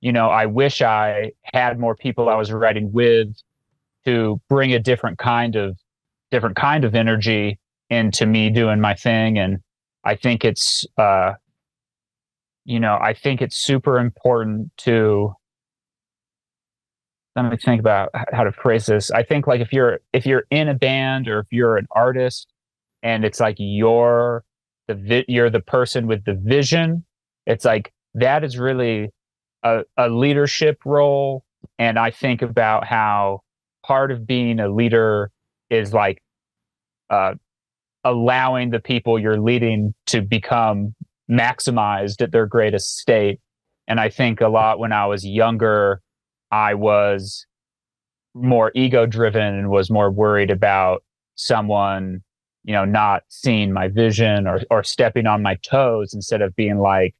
you know, I wish I had more people I was writing with to bring a different kind of different kind of energy into me doing my thing and i think it's uh you know i think it's super important to let me think about how to phrase this i think like if you're if you're in a band or if you're an artist and it's like you're the vi- you're the person with the vision it's like that is really a, a leadership role and i think about how part of being a leader is like uh, allowing the people you're leading to become maximized at their greatest state. And I think a lot when I was younger, I was more ego driven and was more worried about someone, you know, not seeing my vision or, or stepping on my toes instead of being like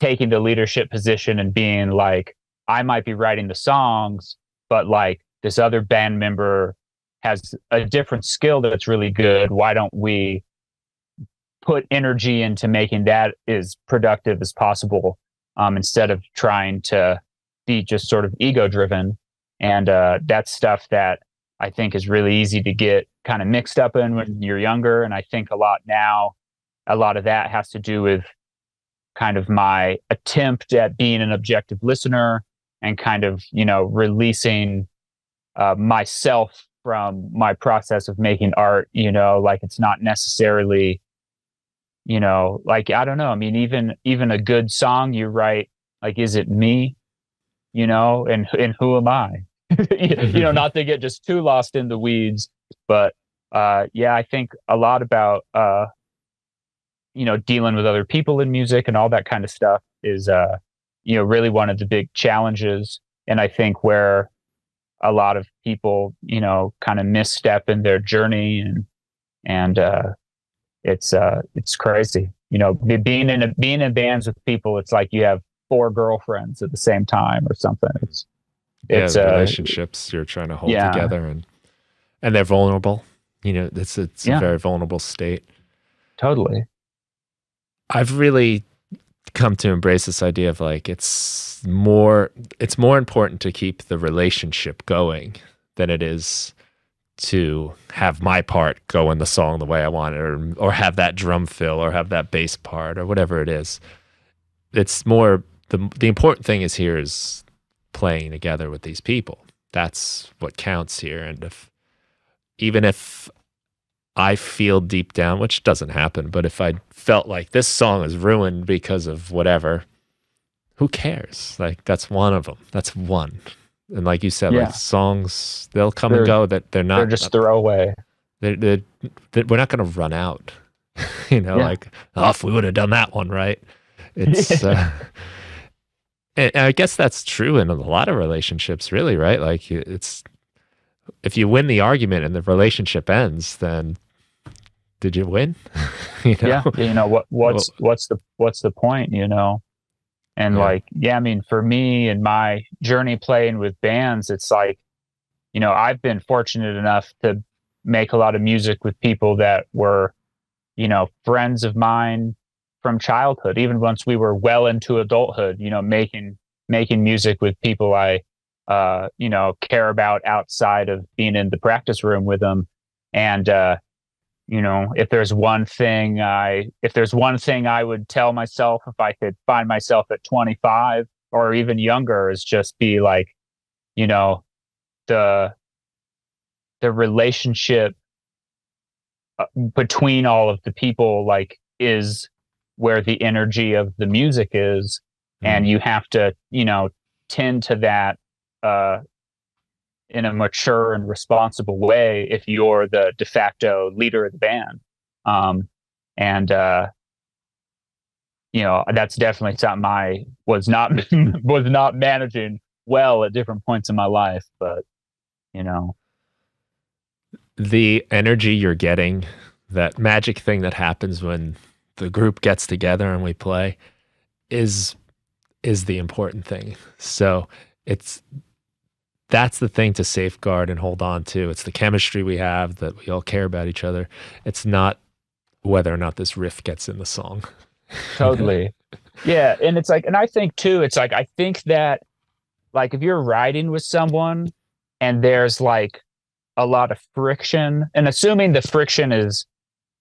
taking the leadership position and being like, I might be writing the songs, but like this other band member has a different skill that's really good. Why don't we put energy into making that as productive as possible um, instead of trying to be just sort of ego driven? And uh, that's stuff that I think is really easy to get kind of mixed up in when you're younger. And I think a lot now, a lot of that has to do with kind of my attempt at being an objective listener and kind of, you know, releasing uh, myself from my process of making art you know like it's not necessarily you know like i don't know i mean even even a good song you write like is it me you know and and who am i <laughs> you know <laughs> not to get just too lost in the weeds but uh yeah i think a lot about uh you know dealing with other people in music and all that kind of stuff is uh you know really one of the big challenges and i think where a lot of people, you know, kind of misstep in their journey and and uh, it's uh, it's crazy. You know, being in a, being in bands with people, it's like you have four girlfriends at the same time or something. It's it's yeah, uh, relationships you're trying to hold yeah. together and and they're vulnerable. You know, it's it's yeah. a very vulnerable state. Totally. I've really come to embrace this idea of like it's more it's more important to keep the relationship going than it is to have my part go in the song the way I want it or or have that drum fill or have that bass part or whatever it is. It's more the the important thing is here is playing together with these people. That's what counts here and if even if I feel deep down, which doesn't happen, but if I felt like this song is ruined because of whatever, who cares? Like that's one of them. That's one. And like you said, yeah. like songs, they'll come they're, and go. That they're not. They're just throwaway. They're, they're, they're, we're not going to run out. <laughs> you know, yeah. like oh, if we would have done that one right, it's. <laughs> uh, and I guess that's true in a lot of relationships, really, right? Like it's if you win the argument and the relationship ends, then did you win? <laughs> you know? Yeah, you know what what's well, what's the what's the point, you know? And yeah. like, yeah, I mean, for me and my journey playing with bands, it's like, you know, I've been fortunate enough to make a lot of music with people that were, you know, friends of mine from childhood, even once we were well into adulthood, you know, making making music with people I uh, you know, care about outside of being in the practice room with them. And uh, you know if there's one thing i if there's one thing i would tell myself if i could find myself at 25 or even younger is just be like you know the the relationship uh, between all of the people like is where the energy of the music is and Mm. you have to you know tend to that uh in a mature and responsible way if you're the de facto leader of the band um and uh you know that's definitely something i was not <laughs> was not managing well at different points in my life but you know the energy you're getting, that magic thing that happens when the group gets together and we play is is the important thing. So it's that's the thing to safeguard and hold on to. It's the chemistry we have that we all care about each other. It's not whether or not this riff gets in the song. <laughs> totally yeah and it's like and i think too it's like i think that like if you're riding with someone and there's like a lot of friction and assuming the friction is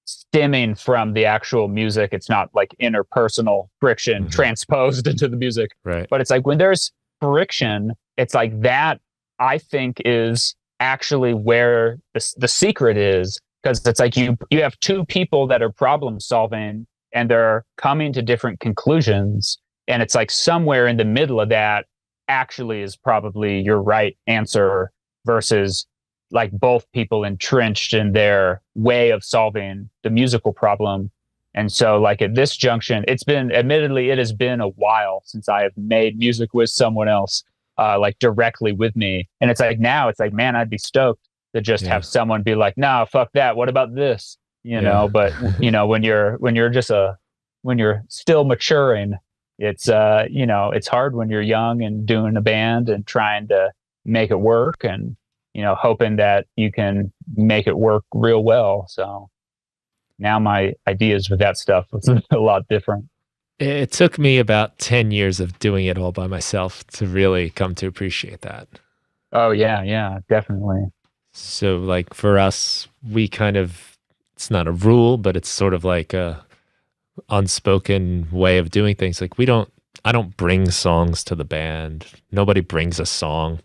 stemming from the actual music it's not like interpersonal friction Mhm. transposed <laughs> into the music Right. but it's like when there's friction it's like that i think is actually where the, the secret is because it's like you you have two people that are problem solving and they're coming to different conclusions and it's like somewhere in the middle of that actually is probably your right answer versus like both people entrenched in their way of solving the musical problem. And so like at this junction it's been admittedly it has been a while since i have made music with someone else uh like directly with me. And it's like now it's like man i'd be stoked to just Yeah. have someone be like nah fuck that. What about this? You Yeah. know but <laughs> you know when you're when you're just a when you're still maturing it's uh you know it's hard when you're young and doing a band and trying to make it work. And you know hoping that you can make it work real well so now my ideas with that stuff <laughs> was a lot different It took me about 10 years of doing it all by myself to really come to appreciate that. oh yeah yeah definitely So, like for us, we kind of, it's not a rule, but it's sort of like a unspoken way of doing things. Like, we don't, I don't bring songs to the band. Nobody brings a song.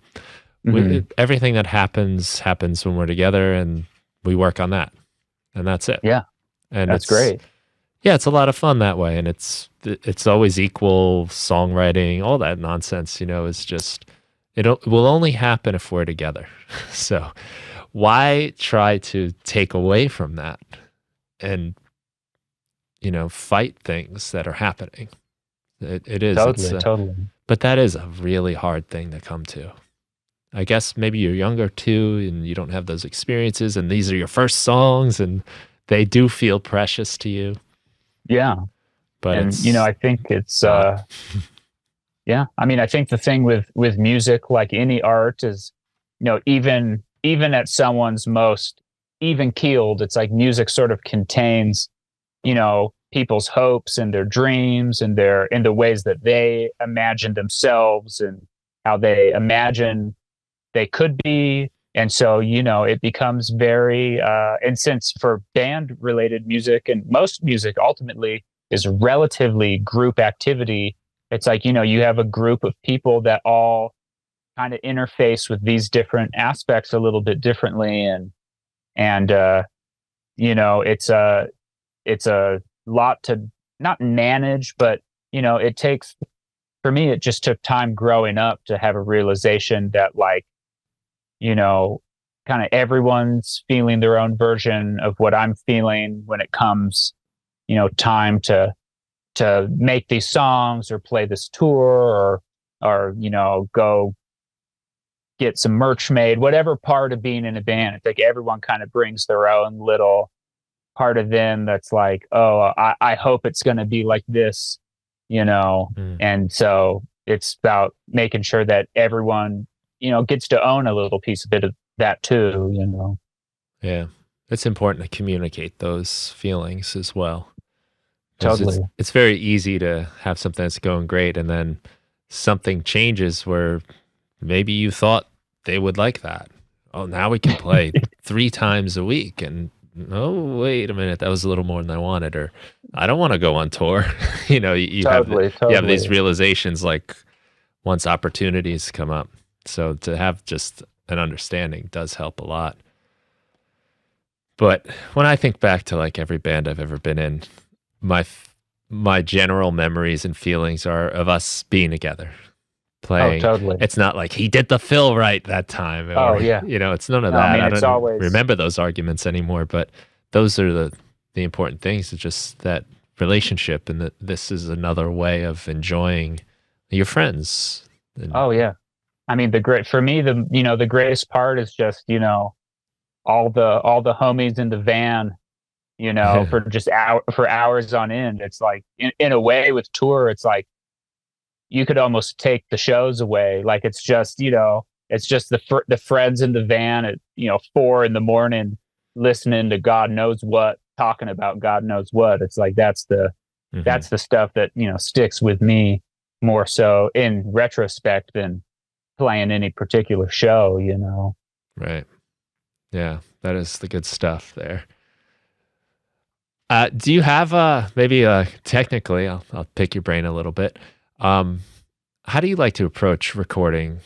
We, Mhm. everything that happens happens when we're together and we work on that. And that's it. Yeah. And that's it's- great yeah, it's a lot of fun that way, and it's it's always equal songwriting, all that nonsense. You know, is just it will only happen if we're together. <laughs> So, why try to take away from that and you know fight things that are happening? It, it is, it's totally a- totally but that is a really hard thing to come to. I guess maybe you're younger too, and you don't have those experiences, and these are your first songs, and they do feel precious to you. yeah But and you know i think it's uh <laughs> yeah i mean i think the thing with with music like any art is you know even even at someone's most even keeled it's like music sort of contains you know people's hopes and their dreams and their in the ways that they imagine themselves and how they imagine they could be. And so you know it becomes very uh and since for band related music and most music ultimately is relatively group activity it's like you know you have a group of people that all kind of interface with these different aspects a little bit differently and and uh you know it's a it's a lot to not manage but you know it takes for me it just took time growing up to have a realization that like you know kind of everyone's feeling their own version of what i'm feeling when it comes you know time to to make these songs or play this tour or or you know go get some merch made whatever part of being in a band it's like everyone kind of brings their own little part of them that's like oh i, I hope it's going to be like this you know Mm. and so it's about making sure that everyone you know gets to own a little piece of it of that too you know Yeah. It's important to communicate those feelings as well It's, Totally. it's very easy to have something that's going great and then something changes where maybe you thought they would like that. Oh, now we can play <laughs> three times a week. And oh, wait a minute. That was a little more than I wanted. Or I don't want to go on tour. <laughs> you know, you, you have, totally you have these realizations like once opportunities come up. So to have just an understanding does help a lot. But when I think back to like every band I've ever been in, my my general memories and feelings are of us being together playing. Oh, totally. It's not like he did the fill right that time. Oh, or, Oh, yeah. You know, it's none of No, I that. mean, I, don't always- remember those arguments anymore, but those are the, the important things. It's just that relationship and that this is another way of enjoying your friends. And- Oh yeah. I mean the great for me the you know the greatest part is just, you know, all the all the homies in the van, you know, <laughs> for just hour for hours on end. It's like in, in a way with tour, it's like you could almost take the shows away. Like it's just, you know, it's just the fr- the friends in the van at, you know, four in the morning listening to God knows what, talking about God knows what. It's like that's the Mhm. that's the stuff that you know sticks with me more so in retrospect than playing any particular show you know Right. Yeah, that is the good stuff there. Uh, do you have uh maybe uh technically I'll I'll pick your brain a little bit. Um how do you like to approach recording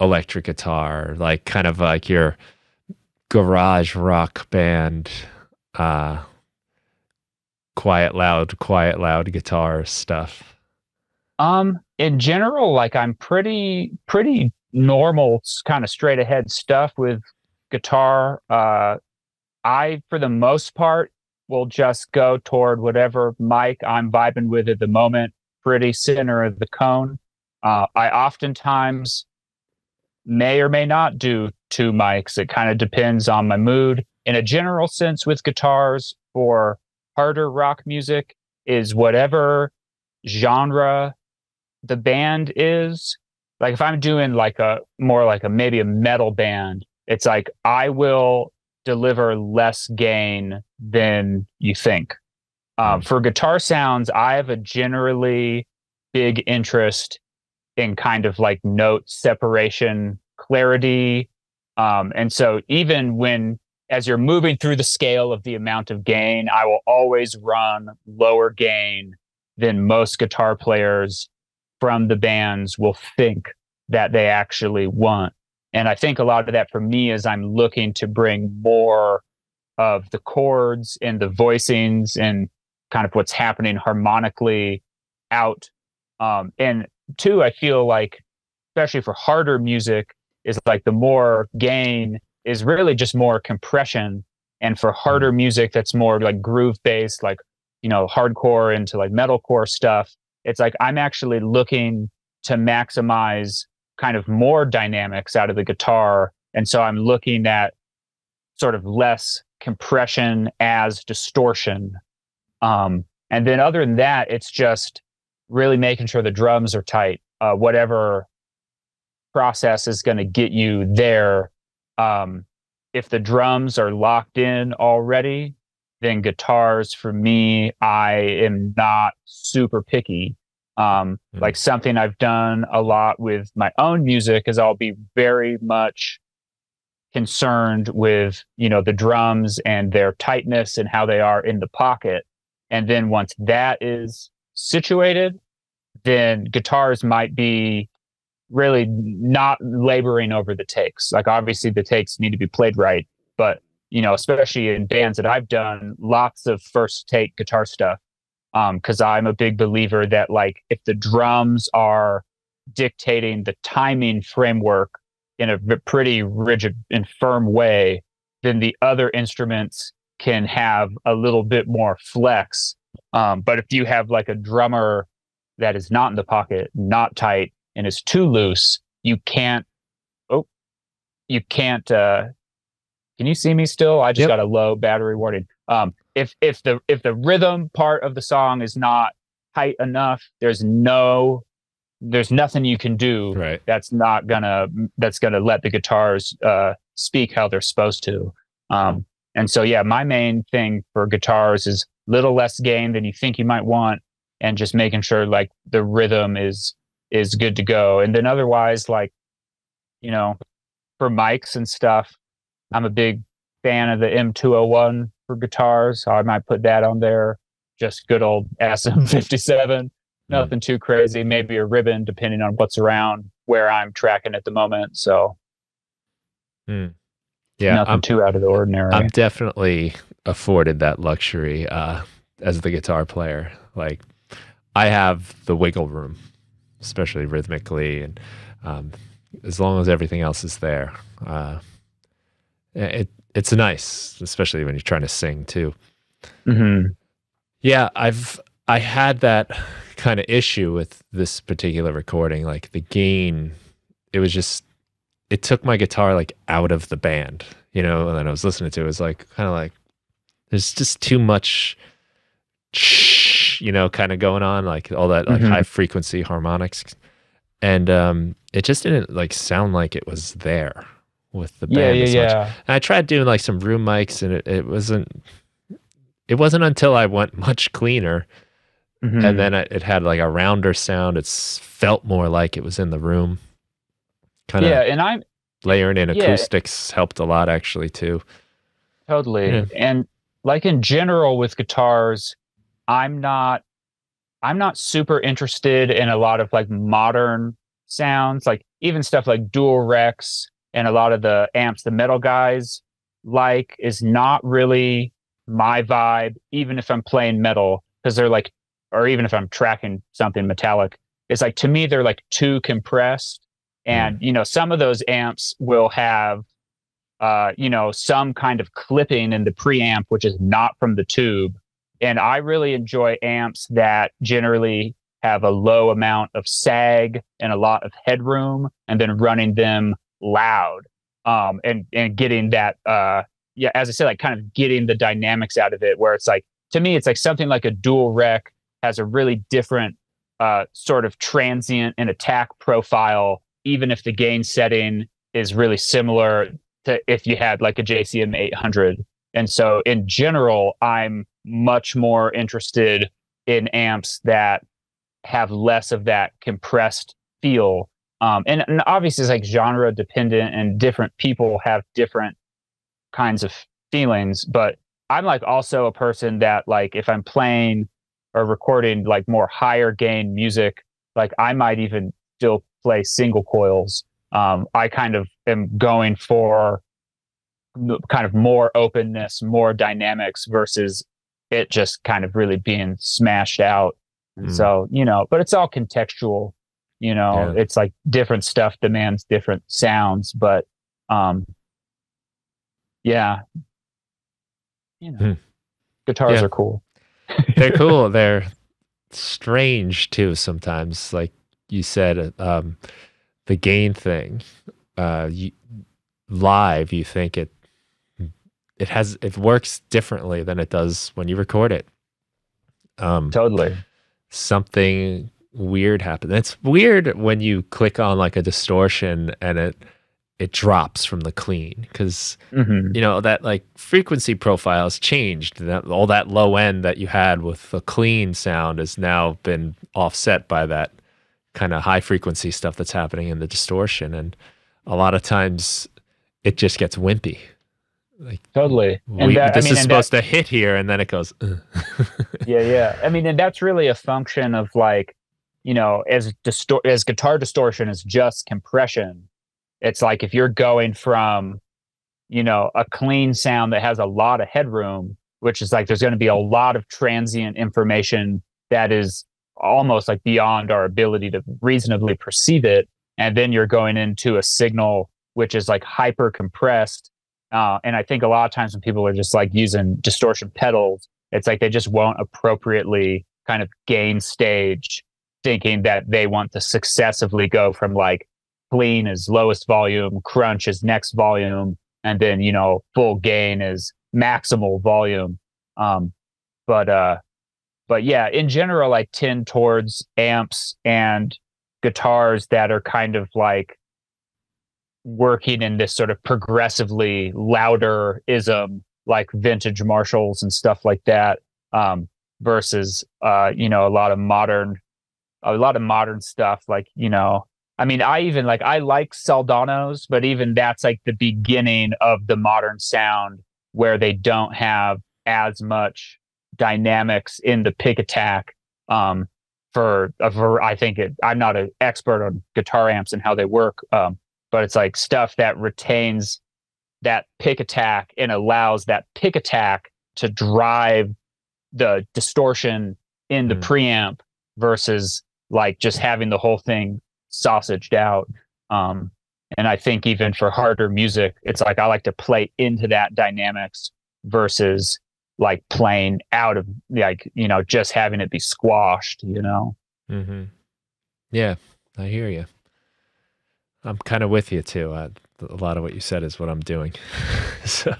electric guitar? Like kind of like your garage rock band uh quiet loud quiet loud guitar stuff. Um in general like i'm pretty pretty normal kind of straight ahead stuff with guitar. Uh i for the most part will just go toward whatever mic i'm vibing with at the moment pretty center of the cone. Uh i oftentimes may or may not do two mics. It kind of depends on my mood. In a general sense with guitars for harder rock music is whatever genre the band is like if i'm doing like a more like a maybe a metal band it's like i will deliver less gain than you think um, Mm. for guitar sounds i have a generally big interest in kind of like note separation clarity um, and so even when as you're moving through the scale of the amount of gain i will always run lower gain than most guitar players from the bands will think that they actually want. And I think a lot of that for me is I'm looking to bring more of the chords and the voicings and kind of what's happening harmonically out. Um, and two, I feel like, especially for harder music, is like the more gain is really just more compression. And for harder music that's more like groove based, like, you know, hardcore into like metalcore stuff, it's like I'm actually looking to maximize kind of more dynamics out of the guitar. And so I'm looking at sort of less compression as distortion. Um, and then other than that, it's just really making sure the drums are tight. Uh, whatever process is going to get you there. Um, if the drums are locked in already, then guitars for me, I am not super picky. Um, Mm. Like something I've done a lot with my own music is I'll be very much concerned with you know the drums and their tightness and how they are in the pocket. And then once that is situated, then guitars might be really not laboring over the takes. Like obviously the takes need to be played right, but you know, especially in bands that I've done, lots of first take guitar stuff. Um, because I'm a big believer that like if the drums are dictating the timing framework in a pretty rigid and firm way, then the other instruments can have a little bit more flex. Um, but if you have like a drummer that is not in the pocket, not tight, and is too loose, you can't. Oh, you can't. Uh, can you see me still? I just Yep. got a low battery warning. Um, if if the if the rhythm part of the song is not tight enough, there's no, there's nothing you can do Right. that's not gonna that's gonna let the guitars uh, speak how they're supposed to. Um, and so yeah, my main thing for guitars is little less gain than you think you might want, and just making sure like the rhythm is is good to go. And then otherwise, like you know, for mics and stuff, I'm a big fan of the M201 for guitars. So I might put that on there. Just good old <laughs> SM57 nothing too crazy maybe a ribbon depending on what's around where i'm tracking at the moment so Yeah. nothing I'm, too out of the ordinary I'm definitely afforded that luxury uh, as the guitar player. Like I have the wiggle room, especially rhythmically, and um, as long as everything else is there, uh, it it's nice, especially when you're trying to sing too. Mm-hmm. Yeah, I've I had that <laughs> kind of issue with this particular recording. Like the gain, it was just it took my guitar like out of the band, you know. And then I was listening to it, it was like kind of like there's just too much, you know, kind of going on, like all that like Mhm. high frequency harmonics, and um, it just didn't like sound like it was there with the band yeah, as much. yeah. And I tried doing like some room mics, and it, it wasn't. It wasn't until I went <laughs> much cleaner, Mhm. and then it, it had like a rounder sound. It's felt more like it was in the room. Kind of yeah, and I'm layering in yeah. acoustics helped a lot actually too. Totally. Yeah. And like in general with guitars, I'm not I'm not super interested in a lot of like modern sounds, like even stuff like Dual Recs and a lot of the amps the metal guys like is not really my vibe, even if I'm playing metal, because they're like or even if I'm tracking something metallic. It's like to me they're like too compressed. And you know, some of those amps will have uh, you know, some kind of clipping in the preamp, which is not from the tube. And I really enjoy amps that generally have a low amount of sag and a lot of headroom, and then running them loud, um, and and getting that, uh, yeah, as I said, like kind of getting the dynamics out of it. Where it's like to me, it's like something like a dual rec has a really different uh, sort of transient and attack profile, even if the gain setting is really similar to if you had like a JCM 800. And so in general, I'm much more interested in amps that have less of that compressed feel. Um, and, and obviously it's like genre dependent and different people have different kinds of feelings. But I'm like also a person that like if I'm playing or recording like more higher gain music, like I might even still play single coils. Um, I kind of am going for kind of more openness, more dynamics versus it just kind of really being smashed out. Mm. So, you know, but it's all contextual, you know, Yeah. it's like different stuff demands different sounds, but um yeah. You know, Hmm. guitars Yeah. are cool. <laughs> They're cool. <laughs> They're strange too sometimes. Like you said, um, the gain thing. Uh, you, live, you think it it has it works differently than it does when you record it. Um, Totally. something weird happens. It's weird when you click on like a distortion and it it drops from the clean because hmm you know that like frequency profile has changed. That all that low end that you had with the clean sound has now been offset by that kind of high frequency stuff that's happening in the distortion, and a lot of times it just gets wimpy. Like Totally. And we, that- I this mean, is supposed to hit here, and then it goes. <laughs> Yeah yeah i mean and that's really a function of like you know as distor- as guitar distortion is just compression it's like if you're going from you know a clean sound that has a lot of headroom which is like there's going to be a lot of transient information that is almost like beyond our ability to reasonably perceive it and then you're going into a signal which is like hyper compressed uh, and i think a lot of times when people are just like using distortion pedals it's like they just won't appropriately kind of gain stage thinking that they want to successively go from like clean is lowest volume crunch is next volume and then you know full gain is maximal volume. Um but uh but yeah in general i tend towards amps and guitars that are kind of like working in this sort of progressively louder ism like vintage Marshalls and stuff like that, um, versus uh, you know a lot of modern, a lot of modern stuff. Like you know, I mean, I even like I like Soldanos, but even that's like the beginning of the modern sound where they don't have as much dynamics in the pick attack. Um, for a ver- I think it. I'm not an expert on guitar amps and how they work, um, but it's like stuff that retains that pick attack and allows that pick attack to drive the distortion in the Mm. preamp versus like just having the whole thing sausaged out. Um, and I think even for harder music, it's like I like to play into that dynamics versus like playing out of like you know just having it be squashed. You know. Mm-hmm. Yeah, I hear you. I'm kind of with you too. I, a lot of what you said is what I'm doing. <laughs> so,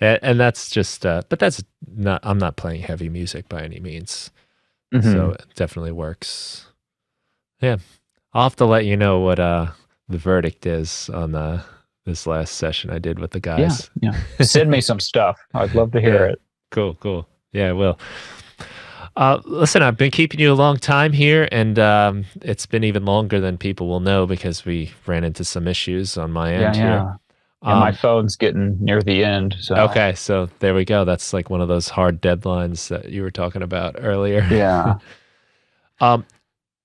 and, and, that's just, uh, but that's not. I'm not playing heavy music by any means. Mm-hmm. So it definitely works. Yeah, I'll have to let you know what uh, the verdict is on the this last session I did with the guys. Yeah, yeah. <laughs> Send me some stuff. I'd love to hear yeah. it. Cool, cool. Yeah, I will. Uh, listen, I've been keeping you a long time here, and um, it's been even longer than people will know because we ran into some issues on my end yeah, here. Yeah. Um, my phone's getting near the end. So. Okay, so there we go. That's like one of those hard deadlines that you were talking about earlier. <laughs> Yeah. um,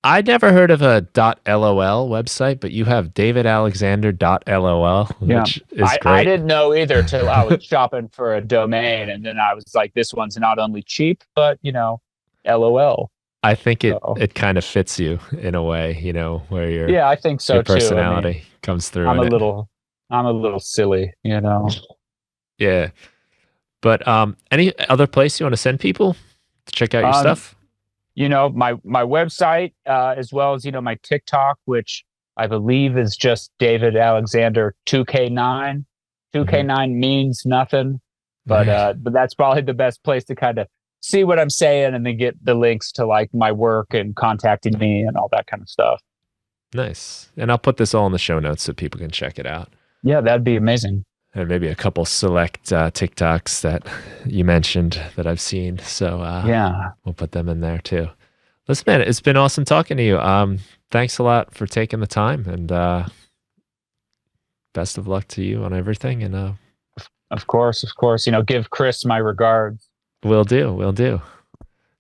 I never heard of a .lol website, but you have davidalexander.lol, yeah. which is I, great. I didn't know either till I was <laughs> shopping for a domain, and then I was like, "This one's not only cheap, but you know, LOL." I think it so. it kind of fits you in a way, you know, where your yeah, I think so your too. personality I mean, comes through. I'm a it. little, I'm a little silly, you know. Yeah, but um, any other place you want to send people to check out your um, stuff? you know my my website uh, as well as you know my TikTok, which I believe is just David Alexander 2K9. 2K9 mm-hmm. means nothing, but uh, but that's probably the best place to kind of see what I'm saying and then get the links to like my work and contacting me and all that kind of stuff. Nice. And I'll put this all in the show notes so people can check it out. Yeah, that'd be amazing. And maybe a couple select uh, TikToks that you mentioned that I've seen. So uh, yeah, we'll put them in there too. Listen, man, it's been awesome talking to you. Um, thanks a lot for taking the time, and uh, best of luck to you on everything. And uh, of course, of course, you know, give Chris my regards. Will do. Will do.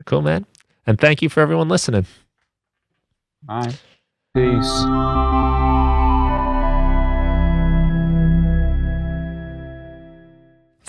Cool, man. And thank you for everyone listening. All right. Peace.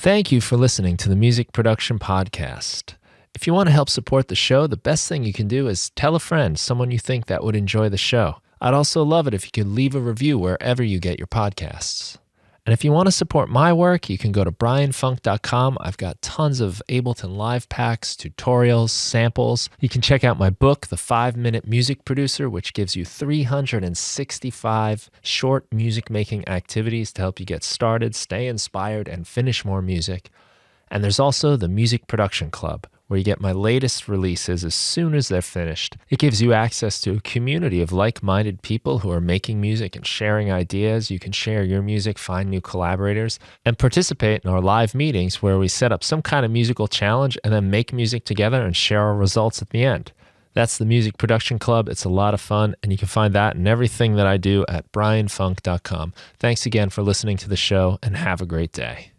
Thank you for listening to the Music Production Podcast. If you want to help support the show, the best thing you can do is tell a friend, someone you think that would enjoy the show. I'd also love it if you could leave a review wherever you get your podcasts. And if you want to support my work, you can go to brianfunk.com. I've got tons of Ableton Live packs, tutorials, samples. You can check out my book, The 5 Minute Music Producer, which gives you 365 short music making activities to help you get started, stay inspired, and finish more music. And there's also the Music Production Club where you get my latest releases as soon as they're finished. It gives you access to a community of like minded people who are making music and sharing ideas. You can share your music, find new collaborators, and participate in our live meetings where we set up some kind of musical challenge and then make music together and share our results at the end. That's the Music Production Club. It's a lot of fun, and you can find that and everything that I do at brianfunk.com. Thanks again for listening to the show, and have a great day.